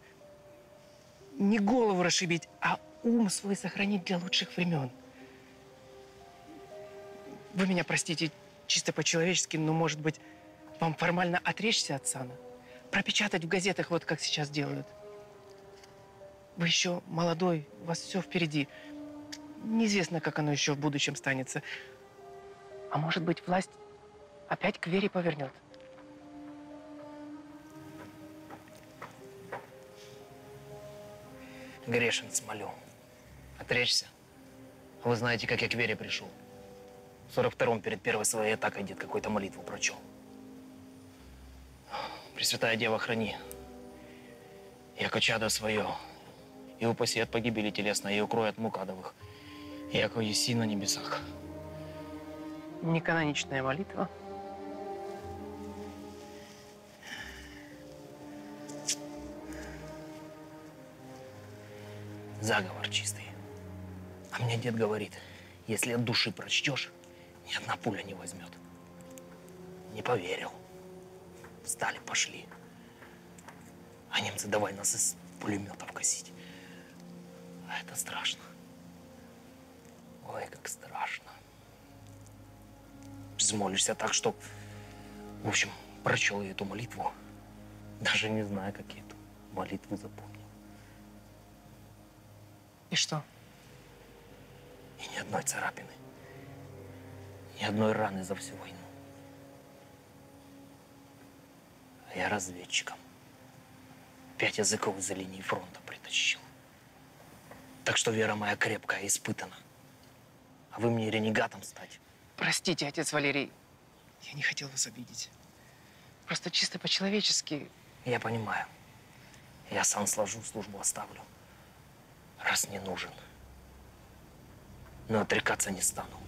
Не голову расшибить, а ум свой сохранить для лучших времен. Вы меня простите чисто по-человечески, но, может быть, вам формально отречься от сана? Пропечатать в газетах, вот как сейчас делают? Вы еще молодой, у вас все впереди. Неизвестно, как оно еще в будущем станется. А может быть, власть опять к вере повернет? Грешен, смолю. Отречься. Вы знаете, как я к вере пришел. В 42-м перед первой своей атакой дед какую-то молитву прочел. Пресвятая Дева, храни. Яко чадо свое, и упаси от погибели телесной, и укрой от мукадовых, яко еси на небесах. Неканоничная молитва. Заговор чистый. А мне дед говорит, если от души прочтешь, ни одна пуля не возьмет. Не поверил. Стали, пошли. А немцы давай нас из пулеметов косить. А это страшно. Ой, как страшно. Взмолишься так, что... В общем, прочел я эту молитву. Даже не знаю, как я эту молитву запомнил. И что? И ни одной царапины. Ни одной раны за всю войну. А я разведчиком. Пять языков за линии фронта притащил. Так что вера моя крепкая, испытана. А вы мне ренегатом стать. Простите, отец Валерий, я не хотел вас обидеть. Просто чисто по-человечески. Я понимаю. Я сам сложу, службу оставлю. Раз не нужен. Но отрекаться не стану.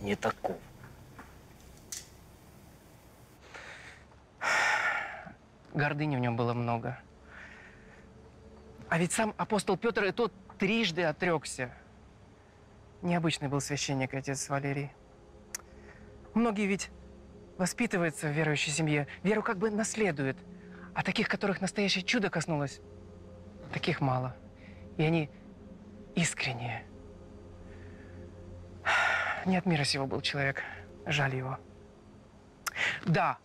Не таков. Гордыни в нем было много. А ведь сам апостол Петр и тот трижды отрекся. Необычный был священник, отец Валерий. Многие ведь воспитываются в верующей семье, веру как бы наследуют. А таких, которых настоящее чудо коснулось, таких мало. И они искренние. Не от мира сего был человек. Жаль его. Да,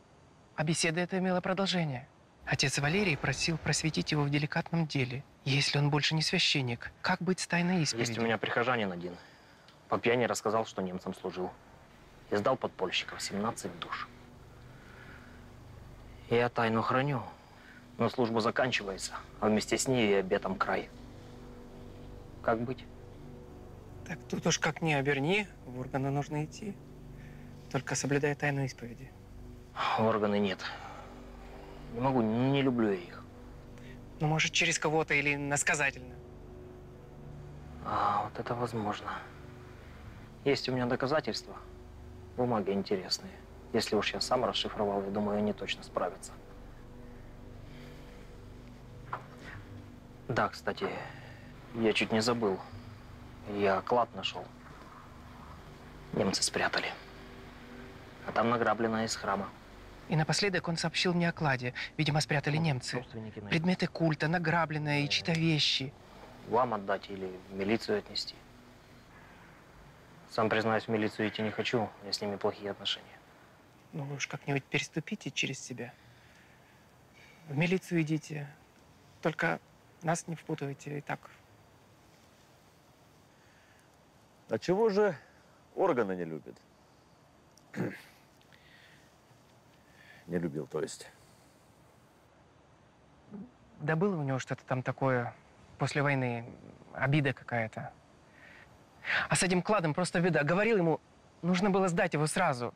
а беседа эта имела продолжение. Отец Валерий просил просветить его в деликатном деле. Если он больше не священник, как быть с тайной исповедью? Есть у меня прихожанин один. По пьяни рассказал, что немцам служил. И сдал подпольщиков 17 душ. Я тайну храню, но служба заканчивается, а вместе с ней и обетом край. Как быть? Так тут уж как ни оберни, в органы нужно идти. Только соблюдай тайну исповеди. Органы нет. Не могу, ну, не люблю я их. Ну, может, через кого-то или насказательно. А, вот это возможно. Есть у меня доказательства. Бумаги интересные. Если уж я сам расшифровал, я думаю, они точно справятся. Да, кстати, я чуть не забыл. Я клад нашел. Немцы спрятали. А там награбленное из храма. И напоследок он сообщил мне о кладе. Видимо, спрятали немцы. Родственники мои. Предметы культа, награбленное и чьи-то вещи. Вам отдать или в милицию отнести. Сам признаюсь, в милицию идти не хочу. У меня с ними плохие отношения. Ну, вы уж как-нибудь переступите через себя. В милицию идите. Только нас не впутывайте и так. А чего же органы не любят? Не любил, то есть. Да было у него что-то там такое после войны, обида какая-то. А с этим кладом просто беда. Говорил ему, нужно было сдать его сразу.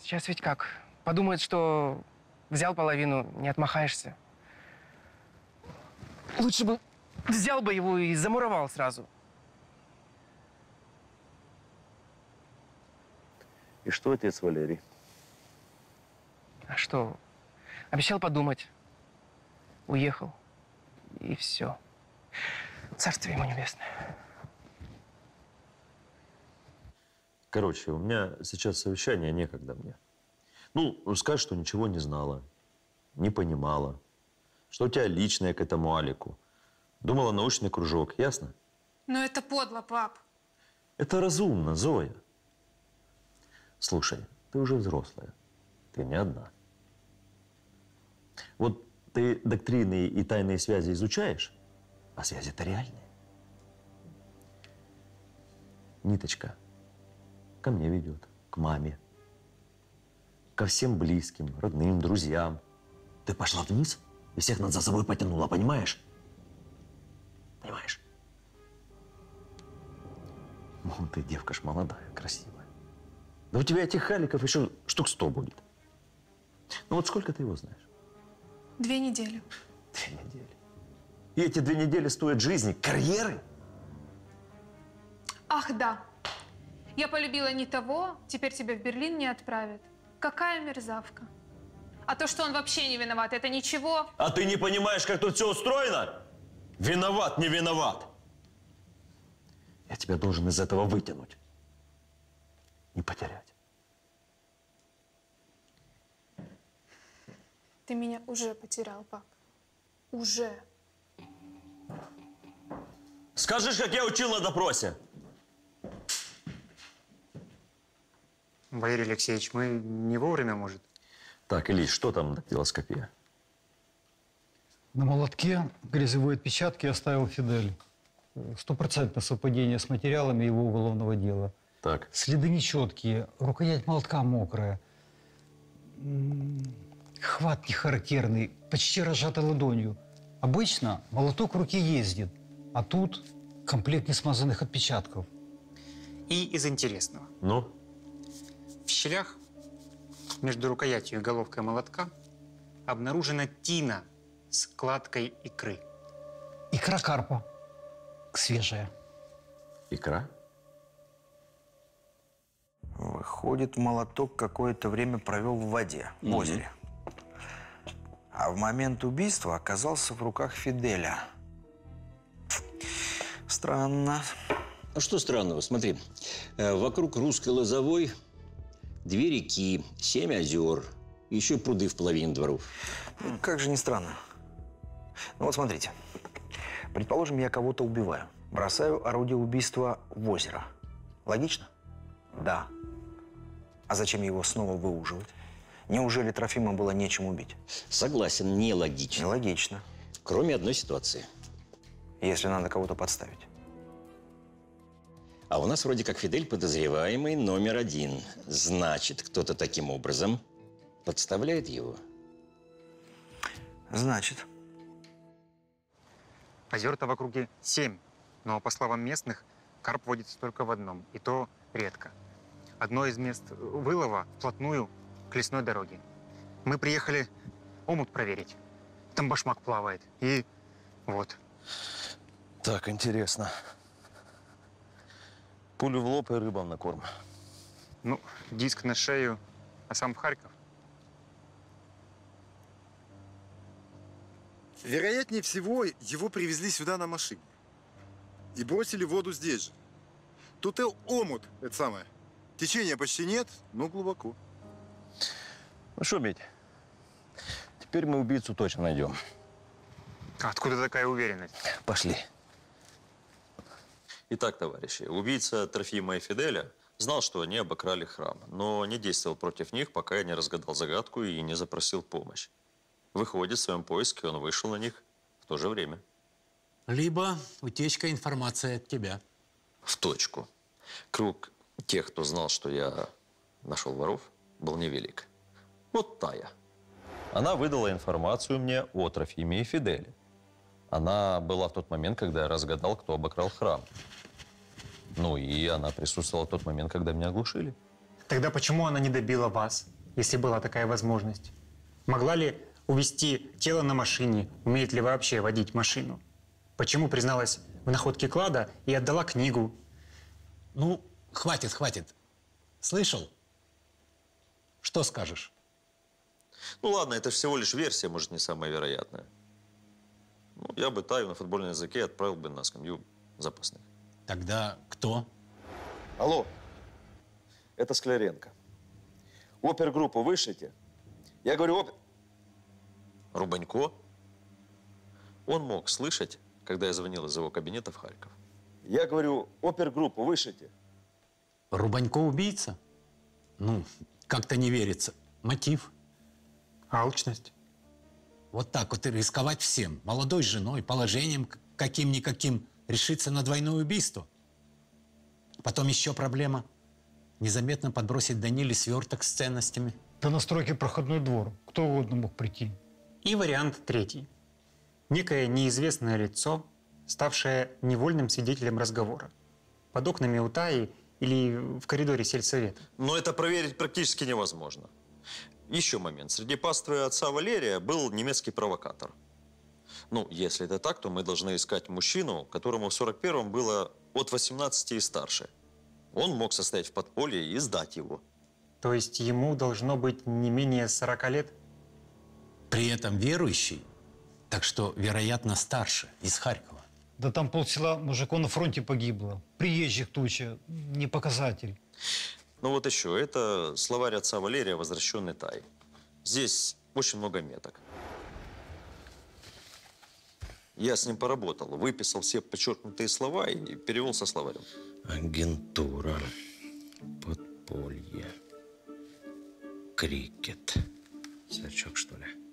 Сейчас ведь как? Подумает, что взял половину, не отмахаешься. Лучше бы взял бы его и замуровал сразу. И что отец Валерий? А что? Обещал подумать. Уехал. И все. Царствие ему небесное. Короче, у меня сейчас совещание, некогда мне. Ну, скажешь, что ничего не знала, не понимала, что у тебя личное к этому Алику. Думала, научный кружок, ясно? Но это подло, пап. Это разумно, Зоя. Слушай, ты уже взрослая. Ты не одна. Вот ты доктрины и тайные связи изучаешь, а связи-то реальные. Ниточка ко мне ведет, к маме, ко всем близким, родным, друзьям. Ты пошла вниз и всех нас за собой потянула, понимаешь? Понимаешь? Ну, ты девка ж молодая, красивая. Да у тебя этих халиков еще штук сто будет. Ну вот сколько ты его знаешь? Две недели. Две недели. И эти две недели стоят жизни, карьеры. Ах, да. Я полюбила не того, теперь тебя в Берлин не отправят. Какая мерзавка. А то, что он вообще не виноват, это ничего. А ты не понимаешь, как тут все устроено? Виноват, не виноват. Я тебя должен из этого вытянуть. Не потерять. Ты меня уже потерял, пап. Уже. Скажешь, как я учил на допросе. Валерий Алексеевич, мы не вовремя, может? Так, Ильич, что там дактилоскопия? На молотке грязевой отпечатки оставил Фидель. Стопроцентное совпадение с материалами его уголовного дела. Так. Следы нечеткие, рукоять молотка мокрая. Хват не характерный, почти разжатый ладонью. Обычно молоток в руке ездит, а тут комплект несмазанных отпечатков. И из интересного. Ну? В щелях между рукоятью и головкой молотка обнаружена тина с кладкой икры. Икра карпа. Свежая. Икра? Выходит, молоток какое-то время провел в воде, в Мгм. озере. А в момент убийства оказался в руках Фиделя. Странно. А что странного? Смотри, э, вокруг русской лозовой две реки, семь озер, еще пруды в половине дворов. Ну, как же не странно. Ну вот смотрите. Предположим, я кого-то убиваю. Бросаю орудие убийства в озеро. Логично? Да. А зачем его снова выуживать? Неужели Трофима было нечем убить? Согласен, нелогично. Нелогично. Кроме одной ситуации. Если надо кого-то подставить. А у нас вроде как Фидель подозреваемый номер один. Значит, кто-то таким образом подставляет его. Значит. Озер-то в округе семь, но, по словам местных, карп водится только в одном, и то редко. Одно из мест вылова вплотную к лесной дороге. Мы приехали омут проверить. Там башмак плавает. И вот. Так, интересно. Пулю в лоб и рыбам на корм. Ну, диск на шею, а сам в Харьков. Вероятнее всего, его привезли сюда на машине. И бросили в воду здесь же. Тут и омут, это самое. Течения почти нет, но глубоко. Ну что, Медь, теперь мы убийцу точно найдем. А откуда такая уверенность? Пошли. Итак, товарищи, убийца Трофима и Фиделя знал, что они обокрали храм, но не действовал против них, пока я не разгадал загадку и не запросил помощь. Выходит, в своем поиске он вышел на них в то же время. Либо утечка информации от тебя. В точку. Круг тех, кто знал, что я нашел воров, был невелик. Вот тая. Она выдала информацию мне о Трофиме и Фиделе. Она была в тот момент, когда я разгадал, кто обокрал храм. Ну и она присутствовала в тот момент, когда меня оглушили. Тогда почему она не добила вас, если была такая возможность? Могла ли увезти тело на машине? Умеет ли вообще водить машину? Почему призналась в находке клада и отдала книгу? Ну, хватит, хватит. Слышал? Что скажешь? Ну ладно, это всего лишь версия, может, не самая вероятная. Ну, я бы Таю на футбольном языке отправил бы на скамью запасных. Тогда кто? Алло, это Скляренко. Опергруппу вышлите? Я говорю, опер... Рубанько? Он мог слышать, когда я звонил из его кабинета в Харьков. Я говорю, опергруппу вышлите? Рубанько убийца? Ну, как-то не верится. Мотив? Алчность. Вот так вот и рисковать всем. Молодой женой, положением каким-никаким решиться на двойное убийство. Потом еще проблема. Незаметно подбросить Даниле сверток с ценностями. Да на стройке проходной двор. Кто угодно мог прийти. И вариант третий. Некое неизвестное лицо, ставшее невольным свидетелем разговора. Под окнами у Таи или в коридоре сельсовета. Но это проверить практически невозможно. Еще момент. Среди паствы отца Валерия был немецкий провокатор. Ну, если это так, то мы должны искать мужчину, которому в 41-м было от 18 и старше. Он мог состоять в подполье и сдать его. То есть ему должно быть не менее 40 лет? При этом верующий, так что, вероятно, старше, из Харькова. Да там полсела мужиков на фронте погибло. Приезжих туча. Не показатель. Ну вот еще, это словарь отца Валерия, возвращенный Тай. Здесь очень много меток. Я с ним поработал, выписал все подчеркнутые слова и перевел со словарем. Агентура, подполье, крикет. Сверчок, что ли?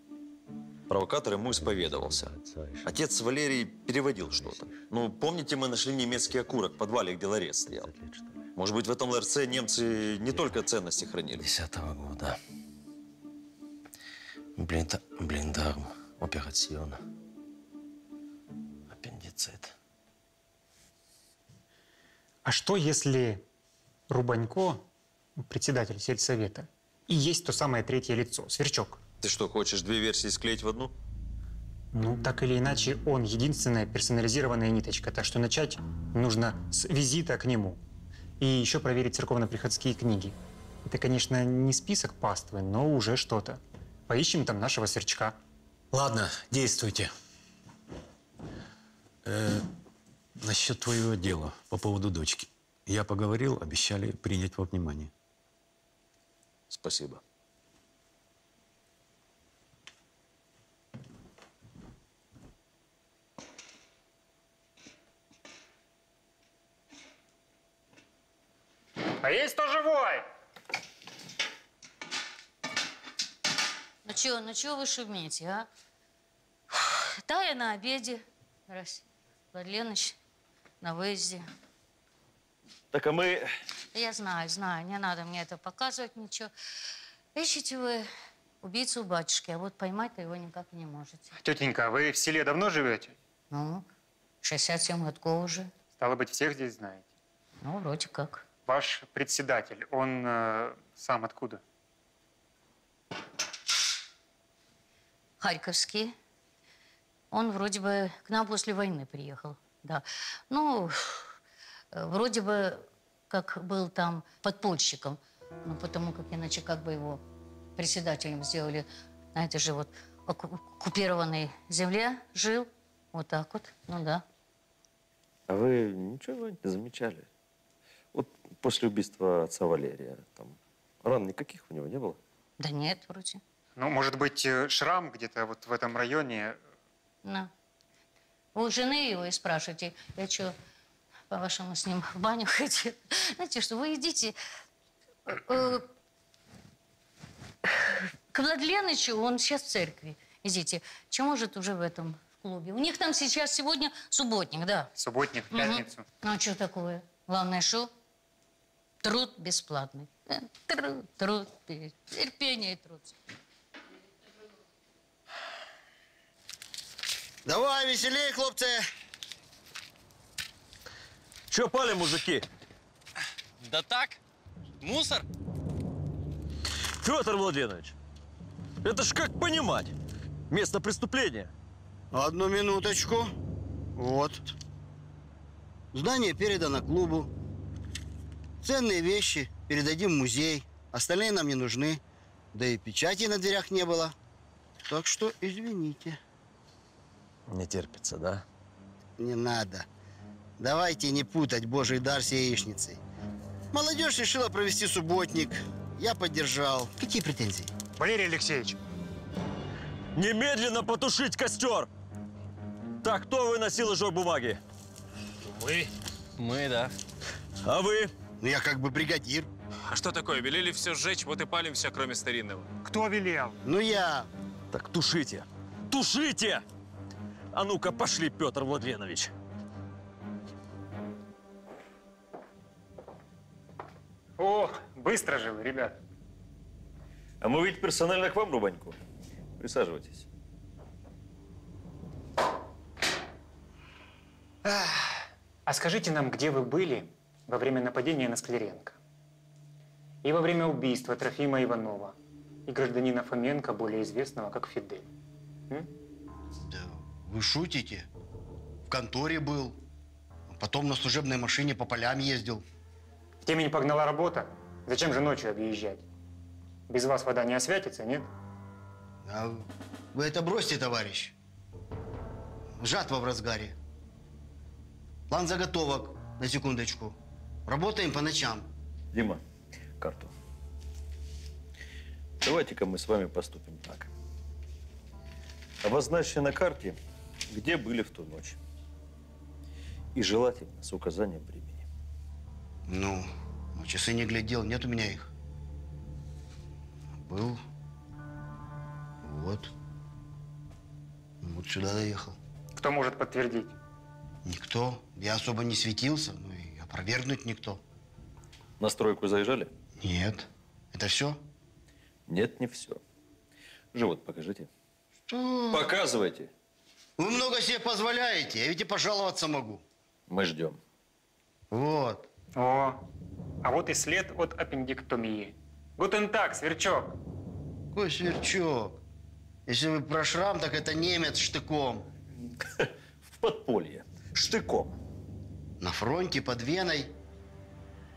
Провокатор ему исповедовался. Отец Валерий переводил что-то. Ну, помните, мы нашли немецкий окурок в подвале, где ларец стоял? Может быть, в этом ларце немцы не только ценности хранили? Десятого года. Блинда... Блиндарм. Операцион. Аппендицит. А что, если Рубанько, председатель сельсовета, и есть то самое третье лицо, Сверчок? Ты что, хочешь две версии склеить в одну? Ну, так или иначе, он единственная персонализированная ниточка, так что начать нужно с визита к нему. И еще проверить церковно-приходские книги. Это, конечно, не список паствы, но уже что-то. Поищем там нашего сверчка. Ладно, действуйте. Э, насчет твоего дела по поводу дочки. Я поговорил, обещали принять во внимание. Спасибо. А есть кто живой? Ну чего, ну чего вы шумите, а? Да, я на обеде. Раз. Владленыч на выезде. Так а мы... Я знаю, знаю, не надо мне это показывать ничего. Ищите вы убийцу батюшки, а вот поймать-то его никак не можете. Тетенька, а вы в селе давно живете? Ну, 67 годков уже. Стало быть, всех здесь знаете. Ну, вроде как. Ваш председатель, он э, сам откуда? Харьковский. Он вроде бы к нам после войны приехал, да. Ну, вроде бы как был там подпольщиком, ну, потому как иначе как бы его председателем сделали на этой же вот оккупированной земле жил. Вот так вот, ну да. А вы ничего не замечали? Вот после убийства отца Валерия, там, ран никаких у него не было? Да нет, вроде. Ну, может быть, э, шрам где-то вот в этом районе. На. Вы у жены его и спрашиваете, я что, по-вашему, с ним в баню ходил? Знаете что, вы идите э, к Владленычу, он сейчас в церкви. Идите. Че может уже в этом в клубе? У них там сейчас сегодня субботник, да. Субботник, в пятницу. Ну, а что такое? Главное, что? Труд бесплатный. Э, Труд, труд, терпение и труд. Давай, веселей, хлопцы. Че пали, мужики? Да так, мусор. Петр Владленович, это ж как понимать? Место преступления. Одну минуточку. Вот. Здание передано клубу. Ценные вещи передадим в музей. Остальные нам не нужны. Да и печати на дверях не было. Так что извините. Не терпится, да? Не надо. Давайте не путать божий дар с яичницей. Молодежь решила провести субботник. Я поддержал. Какие претензии? Валерий Алексеевич. Немедленно потушить костер! Так, кто выносил жёг бумаги? Мы. Мы, да. А вы? Ну, я как бы бригадир. А что такое? Велели все сжечь, вот и палим все, кроме старинного. Кто велел? Ну, я. Так тушите! Тушите! А ну-ка, пошли, Петр Владленович. О, быстро же вы, ребят. А мы ведь персонально к вам, Рубаньку. Присаживайтесь. А скажите нам, где вы были во время нападения на Скляренко? И во время убийства Трофима Иванова и гражданина Фоменко, более известного как Фидель. Вы шутите? В конторе был. Потом на служебной машине по полям ездил. В теме не погнала работа? Зачем же ночью объезжать? Без вас вода не освятится, нет? А вы это бросьте, товарищ. Жатва в разгаре. План заготовок, на секундочку. Работаем по ночам. Дима, карту. Давайте-ка мы с вами поступим так. Обозначьте на карте, где были в ту ночь. И желательно с указанием времени. Ну, ну, часы не глядел, нет у меня их. Был. Вот. Вот сюда доехал. Кто может подтвердить? Никто. Я особо не светился, ну и опровергнуть никто. На стройку заезжали? Нет. Это все? Нет, не все. Живот покажите. Что? Показывайте. Вы много себе позволяете, я ведь и пожаловаться могу. Мы ждем. Вот. О, а вот и след от аппендиктомии. Гутен так, сверчок. Какой сверчок? Если вы про шрам, так это немец штыком. В подполье. Штыком. На фронте, под Веной.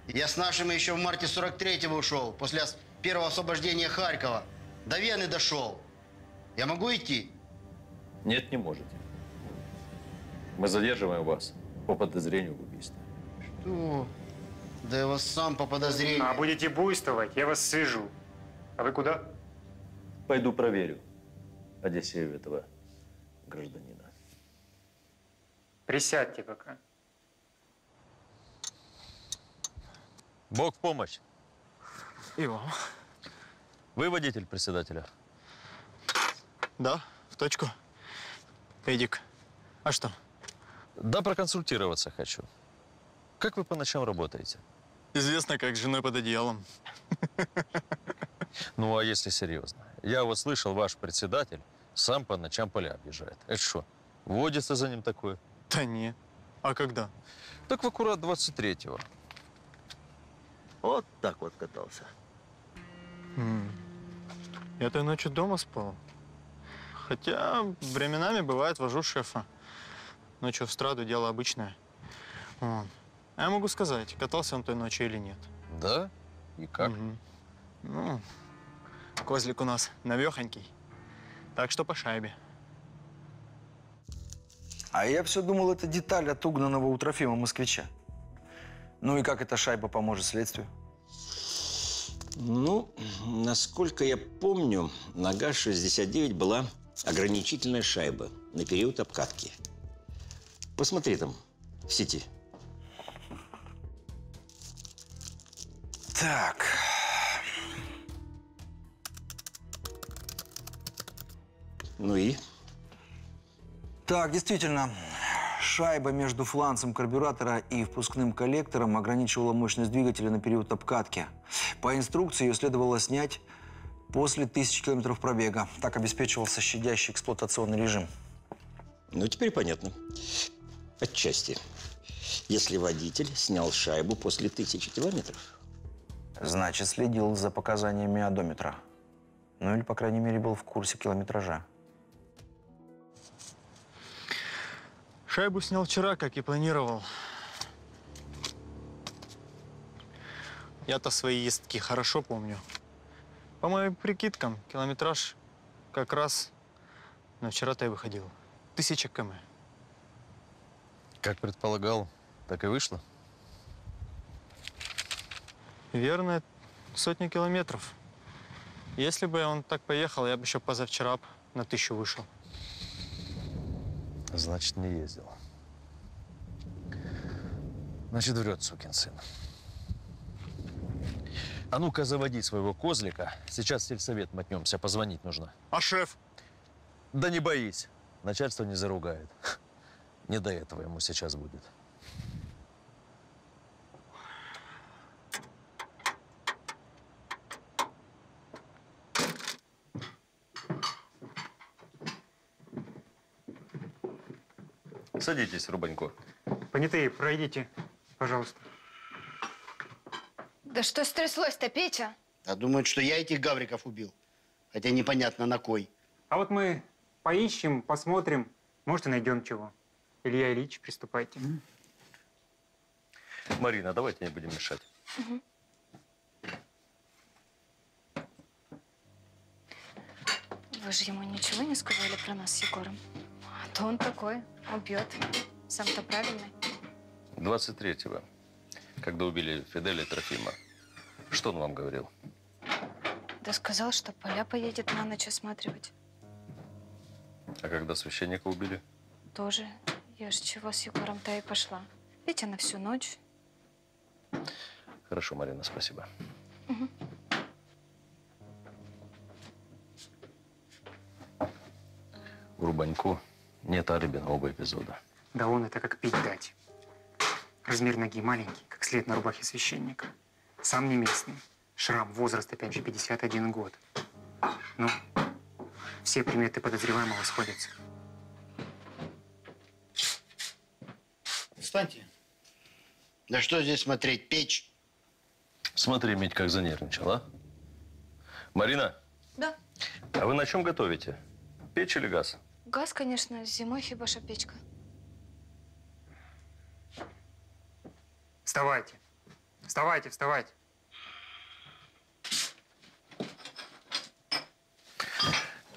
Я с нашими еще в марте 43-го ушел, после ос- первого освобождения Харькова. До Вены дошел. Я могу идти? Нет, не можете. Мы задерживаем вас по подозрению в убийстве. Что? Да я вас сам по подозрению. А будете буйствовать, я вас свяжу. А вы куда? Пойду проверю Одиссею этого гражданина. Присядьте пока. Бог в помощь. И вам. Вы водитель председателя? Да, в точку. Эдик, а что? Да, проконсультироваться хочу. Как вы по ночам работаете? Известно, как с женой под одеялом. Ну, а если серьезно? Я вот слышал, ваш председатель сам по ночам поля объезжает. Это что, водится за ним такое? Да не. А когда? Так в аккурат 23-го. Вот так вот катался. М. Я той ночью дома спал. Хотя временами бывает вожу шефа. Ночью в страду дело обычное. Вот. А я могу сказать, катался он той ночью или нет. Да? И как? Ну, козлик у нас навехонький. Так что по шайбе. А я все думал, это деталь от угнанного у Трофима москвича. Ну и как эта шайба поможет следствию? Ну, насколько я помню, на ГАЗ-69 была ограничительная шайба на период обкатки. Посмотри там, в сети. Так. Ну и? Так, действительно, шайба между фланцем карбюратора и впускным коллектором ограничивала мощность двигателя на период обкатки. По инструкции ее следовало снять после тысячи километров пробега. Так обеспечивался щадящий эксплуатационный режим. Ну, теперь понятно. Отчасти. Если водитель снял шайбу после тысячи километров. Значит, следил за показаниями одометра. Ну или, по крайней мере, был в курсе километража. Шайбу снял вчера, как и планировал. Я-то свои ездки хорошо помню. По моим прикидкам, километраж как раз на вчера-то и выходил. Тысяча км. Как предполагал, так и вышло. Верно, сотни километров. Если бы он так поехал, я бы еще позавчера на тысячу вышел. Значит, не ездил. Значит, врет сукин сын. А ну-ка, заводи своего козлика. Сейчас в сельсовет мотнемся, позвонить нужно. А шеф? Да не боись, начальство не заругает. Не до этого ему сейчас будет. Садитесь, Рубанько. Понятые, пройдите, пожалуйста. Да что стряслось-то, Петя? А думают, что я этих гавриков убил. Хотя непонятно на кой. А вот мы поищем, посмотрим, может, и найдем чего. Илья Ильич, приступайте. Марина, давайте не будем мешать. Вы же ему ничего не сказали про нас с Егором? А то он такой, убьет. Сам-то правильный. 23-го, когда убили Фиделя Трофима. Что он вам говорил? Да сказал, что поля поедет на ночь осматривать. А когда священника убили? Тоже. Я ж чего с Егором-то и пошла. Петя на всю ночь. Хорошо, Марина, спасибо. Мгм. У Рубанько нет алиби на оба эпизода. Да он это как пить дать. Размер ноги маленький, как след на рубахе священника. Сам не местный. Шрам, возраст, опять же, 51 год. Ну, все приметы подозреваемого сходятся. Встаньте. Да что здесь смотреть? Печь? Смотри, Мить, как занервничал, а? Марина, Да. а вы на чем готовите? Печь или газ? Газ, конечно, зимой хиба что печка. Вставайте. Вставайте, вставайте.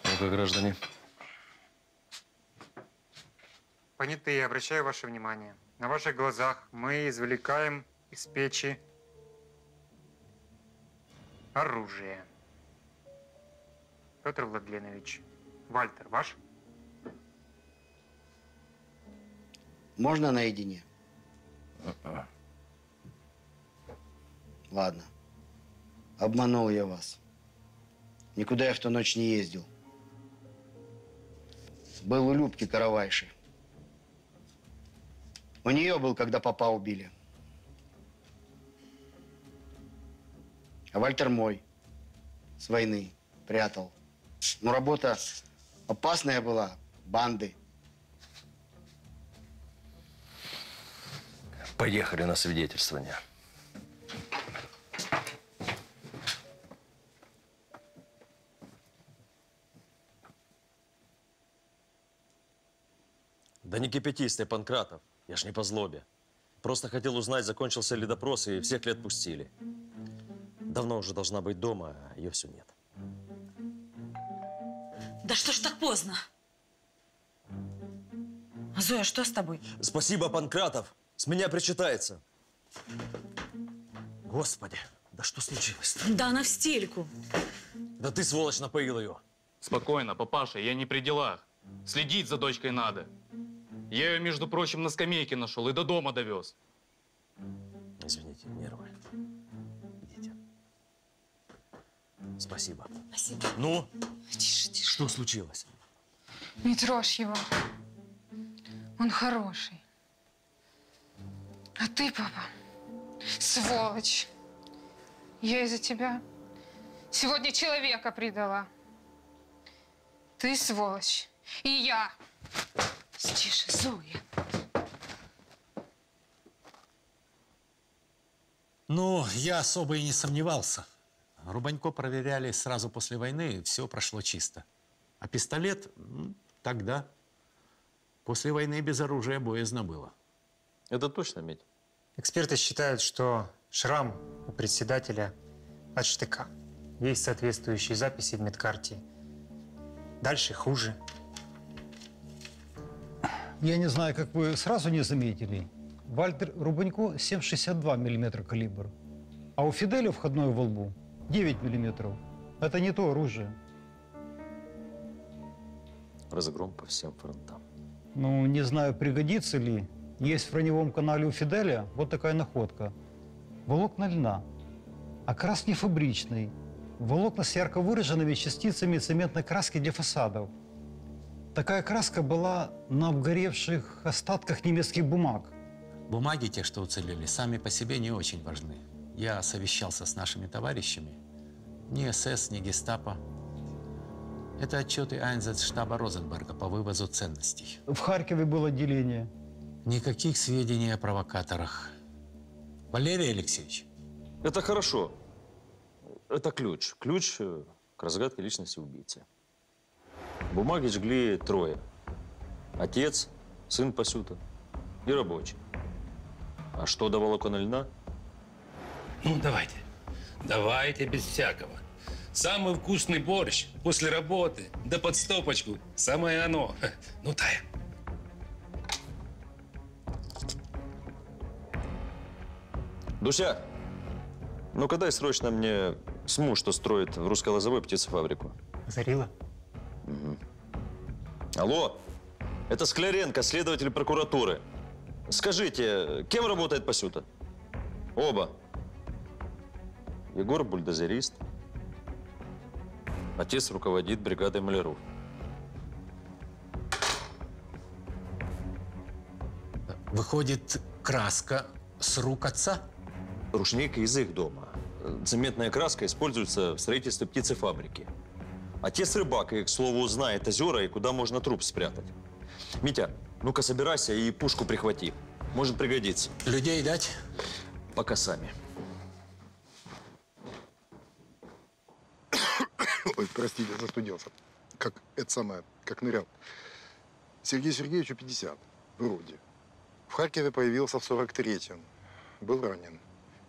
Ну-ка, граждане. Понятые, обращаю ваше внимание. На ваших глазах мы извлекаем из печи оружие. Петр Владленович, Вальтер ваш? Можно наедине? Ладно. Обманул я вас. Никуда я в ту ночь не ездил. Был у Любки Каравайши. У нее был, когда папа убили. А Вальтер мой. С войны. Прятал. Ну, работа опасная была. Банды. Поехали на свидетельствование. Да не кипятись ты, Панкратов. Я ж не по злобе. Просто хотел узнать, закончился ли допрос, и всех ли отпустили. Давно уже должна быть дома, а ее все нет. Да что ж так поздно? Зоя, что с тобой? Спасибо, Панкратов. С меня причитается. Господи, да что случилось Да она в стельку. Да ты, сволочь, напоил ее. Спокойно, папаша, я не при делах. Следить за дочкой надо. Я ее, между прочим, на скамейке нашел и до дома довез. Извините, нервы. Идите. Спасибо. Спасибо. Ну, Тише, тише. что случилось? Не трожь его. Он хороший. А ты, папа, сволочь. Я из-за тебя сегодня человека предала. Ты сволочь. И я. Тише, Зоя. Ну, я особо и не сомневался. Рубанько проверяли сразу после войны, все прошло чисто. А пистолет м, тогда, после войны без оружия боязно было. Это точно, Медь? Эксперты считают, что шрам у председателя от штыка. Есть соответствующие записи в медкарте. Дальше хуже. Я не знаю, как вы сразу не заметили. Вальтер Рубанько 7,62 мм калибр. А у Фиделя входной во лбу 9 мм. Это не то оружие. Разгром по всем фронтам. Ну, не знаю, пригодится ли. Есть в броневом канале у Фиделя вот такая находка. Волокна льна. Окрас не фабричный. Волокна с ярко выраженными частицами цементной краски для фасадов. Такая краска была на обгоревших остатках немецких бумаг. Бумаги, те, что уцелели, сами по себе не очень важны. Я совещался с нашими товарищами. Ни СС, ни гестапо. Это отчеты штаба Розенберга по вывозу ценностей. В Харькове было отделение. Никаких сведений о провокаторах. Валерий Алексеевич, Это хорошо. Это ключ. Ключ э, к разгадке личности убийцы. Бумаги жгли трое. Отец, сын Пасюта и рабочий. А что до волокон льна? Ну, давайте. Давайте без всякого. Самый вкусный борщ после работы, да под стопочку. Самое оно. Ну, Тая. Дуся, ну-ка дай срочно мне СМУ, что строит в русско-лозовой птицефабрику. Зарила? Мгм. Алло, это Скляренко, следователь прокуратуры. Скажите, кем работает Пасюта? Оба. Егор бульдозерист. Отец руководит бригадой маляров. выходит краска с рук отца? Рушник из их дома. Цементная краска используется в строительстве птицефабрики. Отец рыбак и, к слову, знает озера и куда можно труп спрятать. Митя, ну-ка собирайся и пушку прихвати. Может пригодиться. Людей дать? Пока сами. Ой, простите, застудился. Как это самое, как нырял. Сергею Сергеевичу 50, вроде. В Харькове появился в 43-м. Был ранен.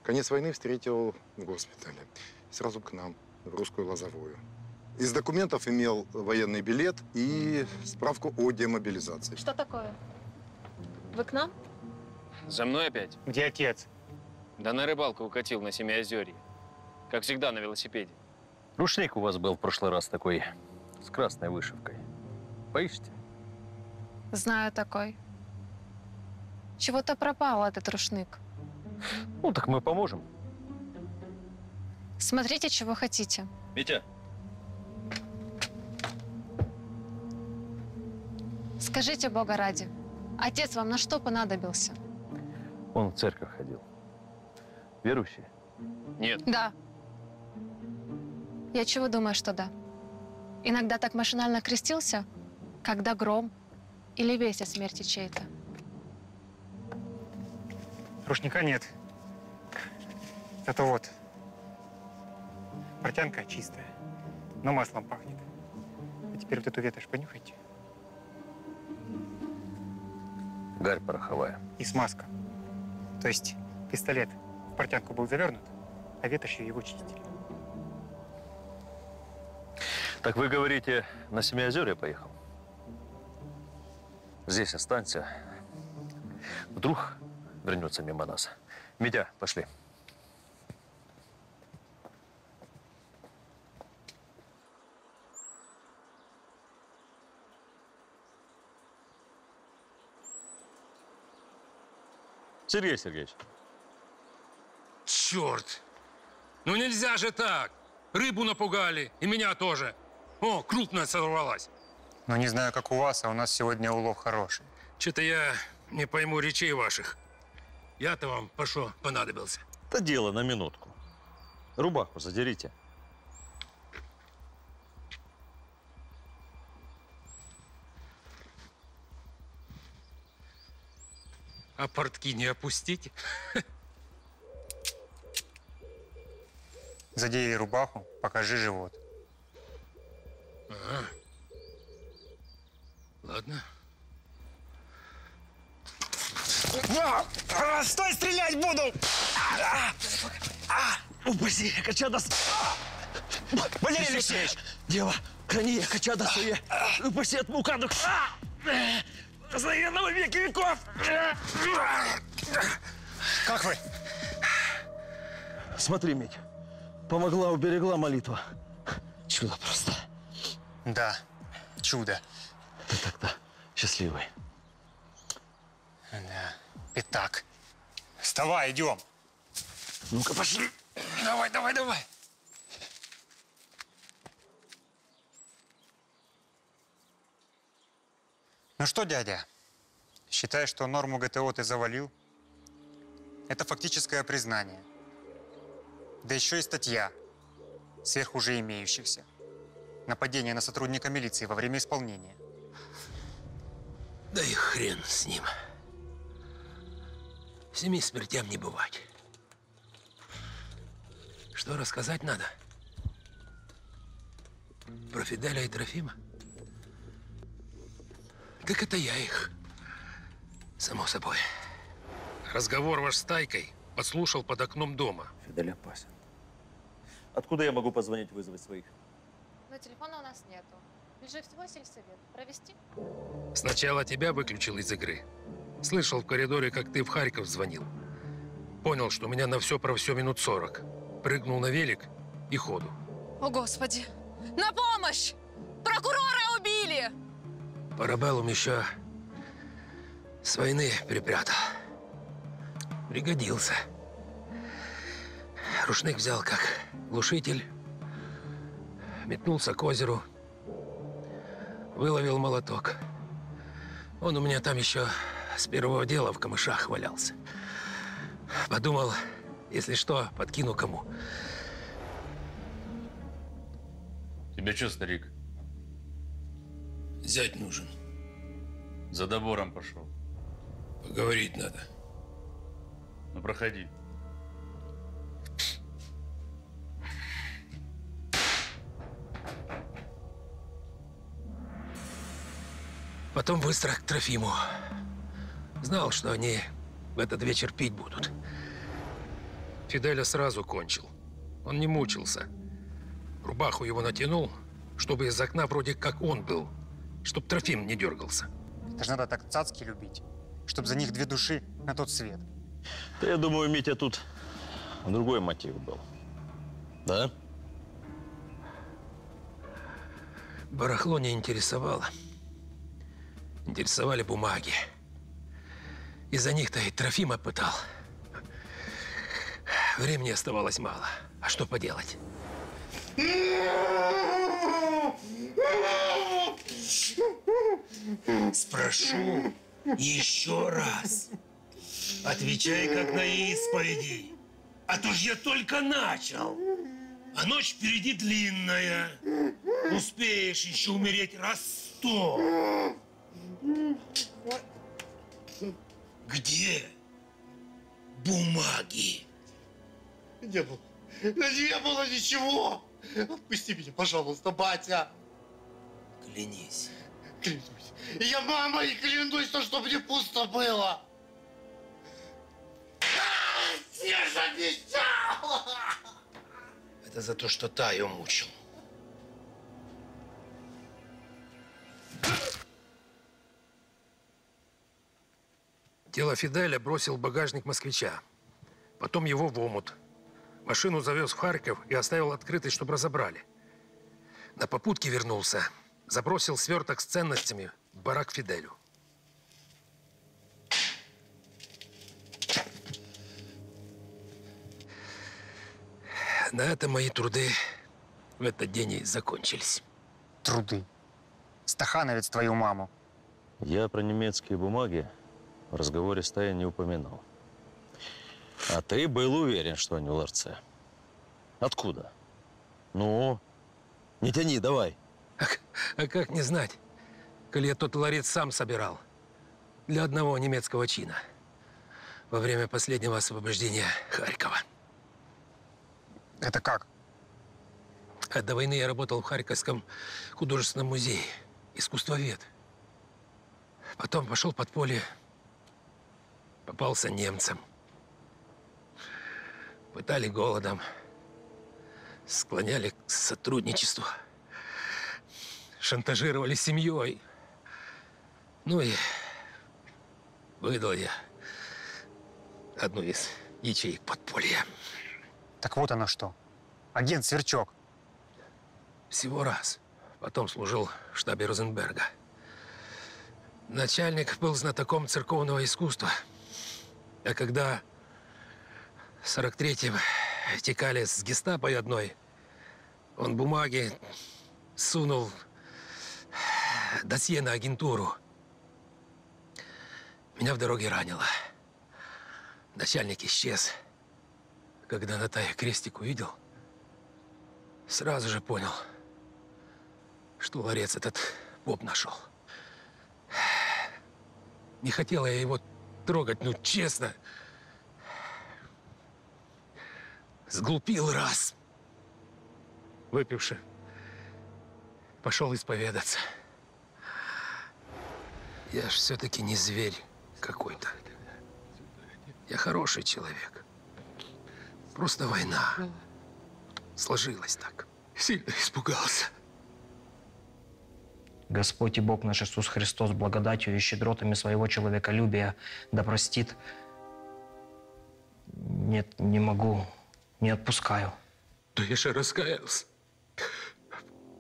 Конец войны встретил в госпитале. Сразу к нам, в русскую лозовую. Из документов имел военный билет и справку о демобилизации. Что такое? Вы к нам? За мной опять? Где отец? Да на рыбалку укатил на Семиозерье. Как всегда, на велосипеде. Рушник у вас был в прошлый раз такой с красной вышивкой. Поищите. Знаю такой. Чего-то пропал этот рушник. Ну, так мы поможем. Смотрите, чего хотите. Митя, Скажите, Бога ради, отец вам на что понадобился? он в церковь ходил. Верующий? Нет. Да. Я чего думаю, что да? Иногда так машинально крестился, когда гром или весть о смерти чьей-то. Рушника нет. Зато вот. Портянка чистая, но маслом пахнет. А теперь вот эту ветошь понюхайте. Гарь пороховая. И смазка. То есть пистолет в портянку был завернут, а ветошью его чистили. Так вы говорите, на Семиозерье поехал? Здесь останься. Вдруг вернется мимо нас. Митя, пошли. Сергей Сергеевич, Черт! Ну нельзя же так! Рыбу напугали, и меня тоже. О, крупная сорвалась. Ну, не знаю, как у вас, а у нас сегодня улов хороший. Что-то я не пойму речей ваших. Я-то вам пошо понадобился. это дело на минутку. Рубаху задерите. А портки не опустите? Задей рубаху, покажи живот. Ага. Ладно. Стой, стрелять буду! Упаси, качадас! Валерий Алексеевич! Дева, храни качадас своє! Упаси от мукадок! С военного веки веков! Как вы? Смотри, Мить, помогла, уберегла молитва. Чудо просто. Да, чудо. Ты тогда счастливый. Да. Итак, вставай, идем. Ну-ка, пошли. Давай, давай, давай. Ну что, дядя, считаешь, что норму ГТО ты завалил? Это фактическое признание. Да еще и статья сверх уже имеющихся. Нападение на сотрудника милиции во время исполнения. Да и хрен с ним. Семи смертям не бывать. Что рассказать надо? Про Фиделя и Трофима? Так это я их. Само собой. Разговор ваш с Тайкой подслушал под окном дома. Фидель опасен. Откуда я могу позвонить, вызвать своих? Но телефона у нас нету. Ближе всего сельсовет. Провести? Сначала тебя выключил из игры. Слышал в коридоре, как ты в Харьков звонил. Понял, что у меня на все про все минут сорок. Прыгнул на велик и ходу. О, Господи! На помощь! Прокурора убили! Парабеллум еще с войны припрятал. Пригодился. Рушник взял как глушитель, метнулся к озеру, выловил молоток. Он у меня там еще с первого дела в камышах валялся. Подумал, если что, подкину кому. Тебе что, старик? Зять нужен. За добором пошел. Поговорить надо. Ну, проходи. Потом быстро к Трофиму. Знал, что они в этот вечер пить будут. Фиделя сразу кончил. Он не мучился. Рубаху его натянул, чтобы из окна вроде как он был, чтоб Трофим не дергался. Это же надо так цацки любить, чтобы за них две души на тот свет. Да я думаю, Митя тут другой мотив был. Да? Барахло не интересовало. Интересовали бумаги. Из-за них-то и Трофима пытал. Времени оставалось мало. А что поделать? Спрошу еще раз. Отвечай, как на исповеди. А то ж я только начал. А ночь впереди длинная. Успеешь еще умереть раз сто. Где бумаги? Не было. Не было ничего. Отпусти меня, пожалуйста, батя. Клянись. Клянусь. Я мамой клянусь, то, чтобы не пусто было. Я же обещал! Это за то, что та ее мучил. Тело Фиделя бросил в багажник москвича. Потом его в омут. Машину завез в Харьков и оставил открытой, чтобы разобрали. На попутке вернулся. Забросил сверток с ценностями в барак Фиделю. На этом мои труды в этот день и закончились. Труды. Стахановец твою маму. Я про немецкие бумаги в разговоре с Таей не упоминал. А ты был уверен, что они в ларце. Откуда? Ну, не тяни, давай. А как не знать, коли я тот ларец сам собирал для одного немецкого чина во время последнего освобождения Харькова. Это как? А до войны я работал в Харьковском художественном музее. Искусствовед. Потом пошел под поле, попался немцам. Пытали голодом, склоняли к сотрудничеству, шантажировали семьей. Ну и выдал я одну из ячеек подполья. Так вот оно что. Агент Сверчок. Всего раз. Потом служил в штабе Розенберга. Начальник был знатоком церковного искусства. А когда в 43-м текали с гестапо одной, он бумаги сунул досье на агентуру. Меня в дороге ранило. Начальник исчез. Когда Наталья крестик увидел, сразу же понял, что ларец этот поп нашел. Не хотела я его трогать, ну честно. Сглупил раз. Выпивши, пошел исповедаться. Я ж все-таки не зверь какой-то. Я хороший человек. Просто война. Сложилось так. Сильно испугался. Господь и Бог наш Иисус Христос благодатью и щедротами своего человеколюбия да простит. Нет, не могу, не отпускаю. Да я же раскаялся.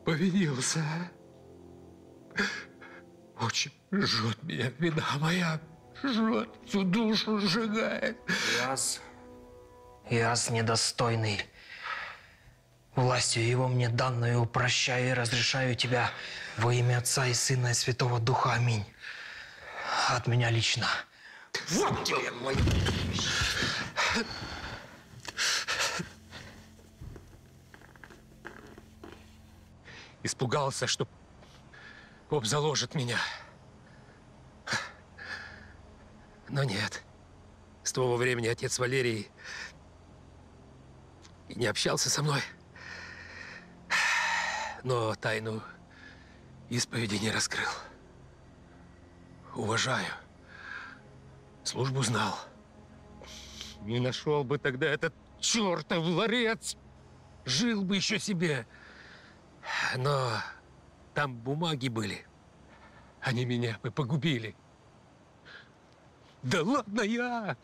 Повинился. Очень жжет меня вина моя. Жжет, всю душу сжигает. Яс, Яс недостойный. Властью его мне данную прощаю и разрешаю тебя во имя Отца и Сына и Святого Духа. Аминь. От меня лично. Вот тебе мой... Испугался, что поп заложит меня. Но нет. С того времени отец Валерий не общался со мной. Но тайну исповеди не раскрыл. Уважаю. Службу знал. Не нашел бы тогда этот чертов ларец. Жил бы еще себе. Но там бумаги были. Они меня бы погубили. Да ладно я!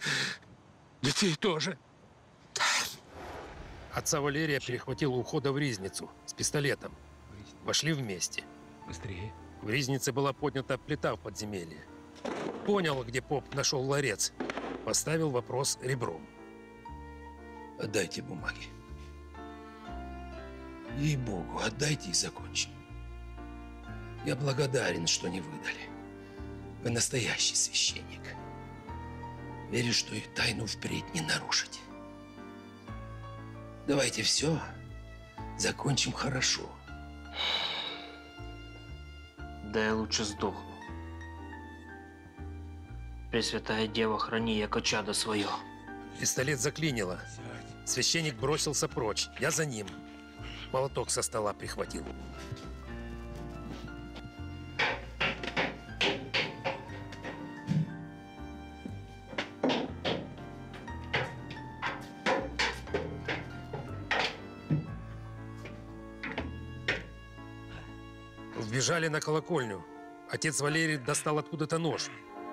Детей тоже. Отца Валерия перехватил ухода в Ризницу с пистолетом. Вошли вместе. Быстрее. В Ризнице была поднята плита в подземелье. Понял, где поп нашел ларец. Поставил вопрос ребром. Отдайте бумаги. Ей-богу, отдайте и закончим. Я благодарен, что не выдали. Вы настоящий священник. Верю, что их тайну впредь не нарушите. Давайте все закончим хорошо. Да я лучше сдохну. Пресвятая Дева, храни яко чадо свое. Пистолет заклинило. Священник бросился прочь. Я за ним. Молоток со стола прихватил. Вбежали на колокольню. Отец Валерий достал откуда-то нож.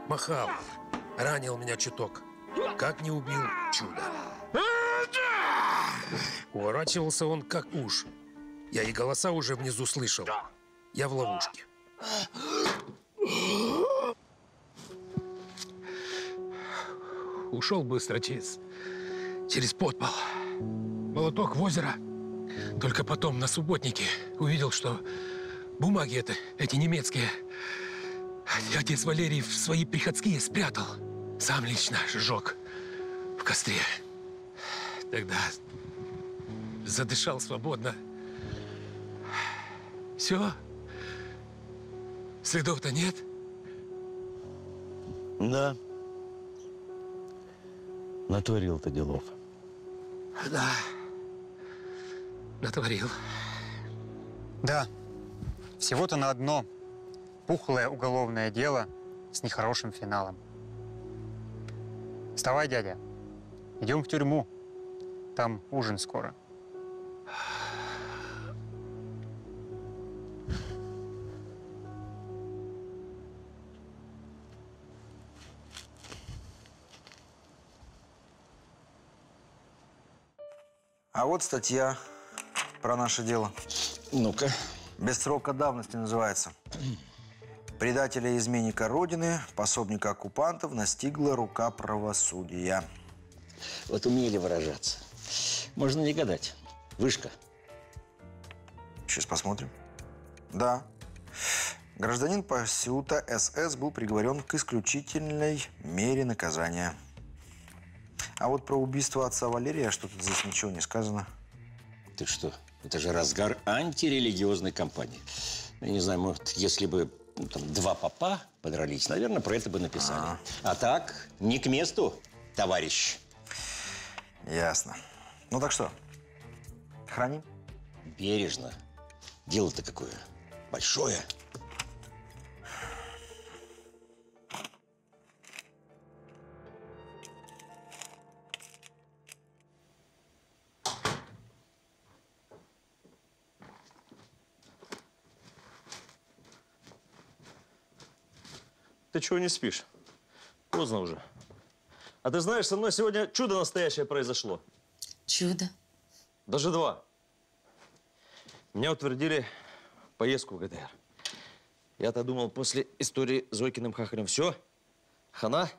Махал. Ранил меня чуток. Как не убил, чудо. Уворачивался он как уж. Я и голоса уже внизу слышал. Я в ловушке. Ушел быстро через, через подпол. Молоток в озеро. Только потом на субботнике увидел, что бумаги это, эти немецкие, отец Валерий в свои приходские спрятал. Сам лично сжег в костре. Тогда задышал свободно. Все. Следов-то нет. Да. Натворил ты делов. Да. Натворил. Да. Всего-то на одно пухлое уголовное дело с нехорошим финалом. Вставай, дядя. Идем в тюрьму. Там ужин скоро. А вот статья про наше дело. Ну-ка. Без срока давности называется. Предателя и изменника Родины, пособника оккупантов настигла рука правосудия. Вот умели выражаться. Можно не гадать. Вышка. Сейчас посмотрим. Да. Гражданин Пасюта СС был приговорен к исключительной мере наказания. А вот про убийство отца Валерия что-то здесь ничего не сказано. Ты что? Это же разгар антирелигиозной кампании. Я не знаю, может, если бы ну, там, два папа подрались, наверное, про это бы написали. А, так, не к месту, товарищ. Ясно. Ну так что, храним? Бережно. Дело-то какое большое. Ты чего не спишь? Поздно уже. А ты знаешь, со мной сегодня чудо настоящее произошло. Чудо. Даже два. Меня утвердили поездку в ГДР. Я-то думал, после истории с Зойкиным хахарем все, хана.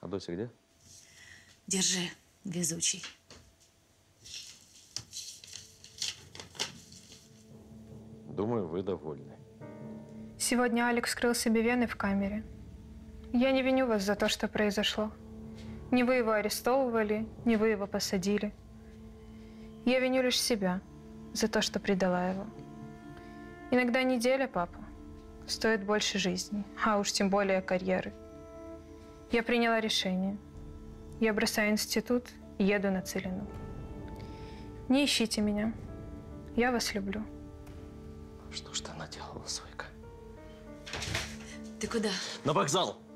А Дося где? Держи, везучий. Думаю, вы довольны. Сегодня Алекс скрыл себе вены в камере. Я не виню вас за то, что произошло. Не вы его арестовывали, не вы его посадили. Я виню лишь себя за то, что предала его. Иногда неделя, папа, стоит больше жизни, а уж тем более карьеры. Я приняла решение. Я бросаю институт и еду на Целину. Не ищите меня. Я вас люблю. Что ж ты наделала, Зойка? Ты куда? На вокзал!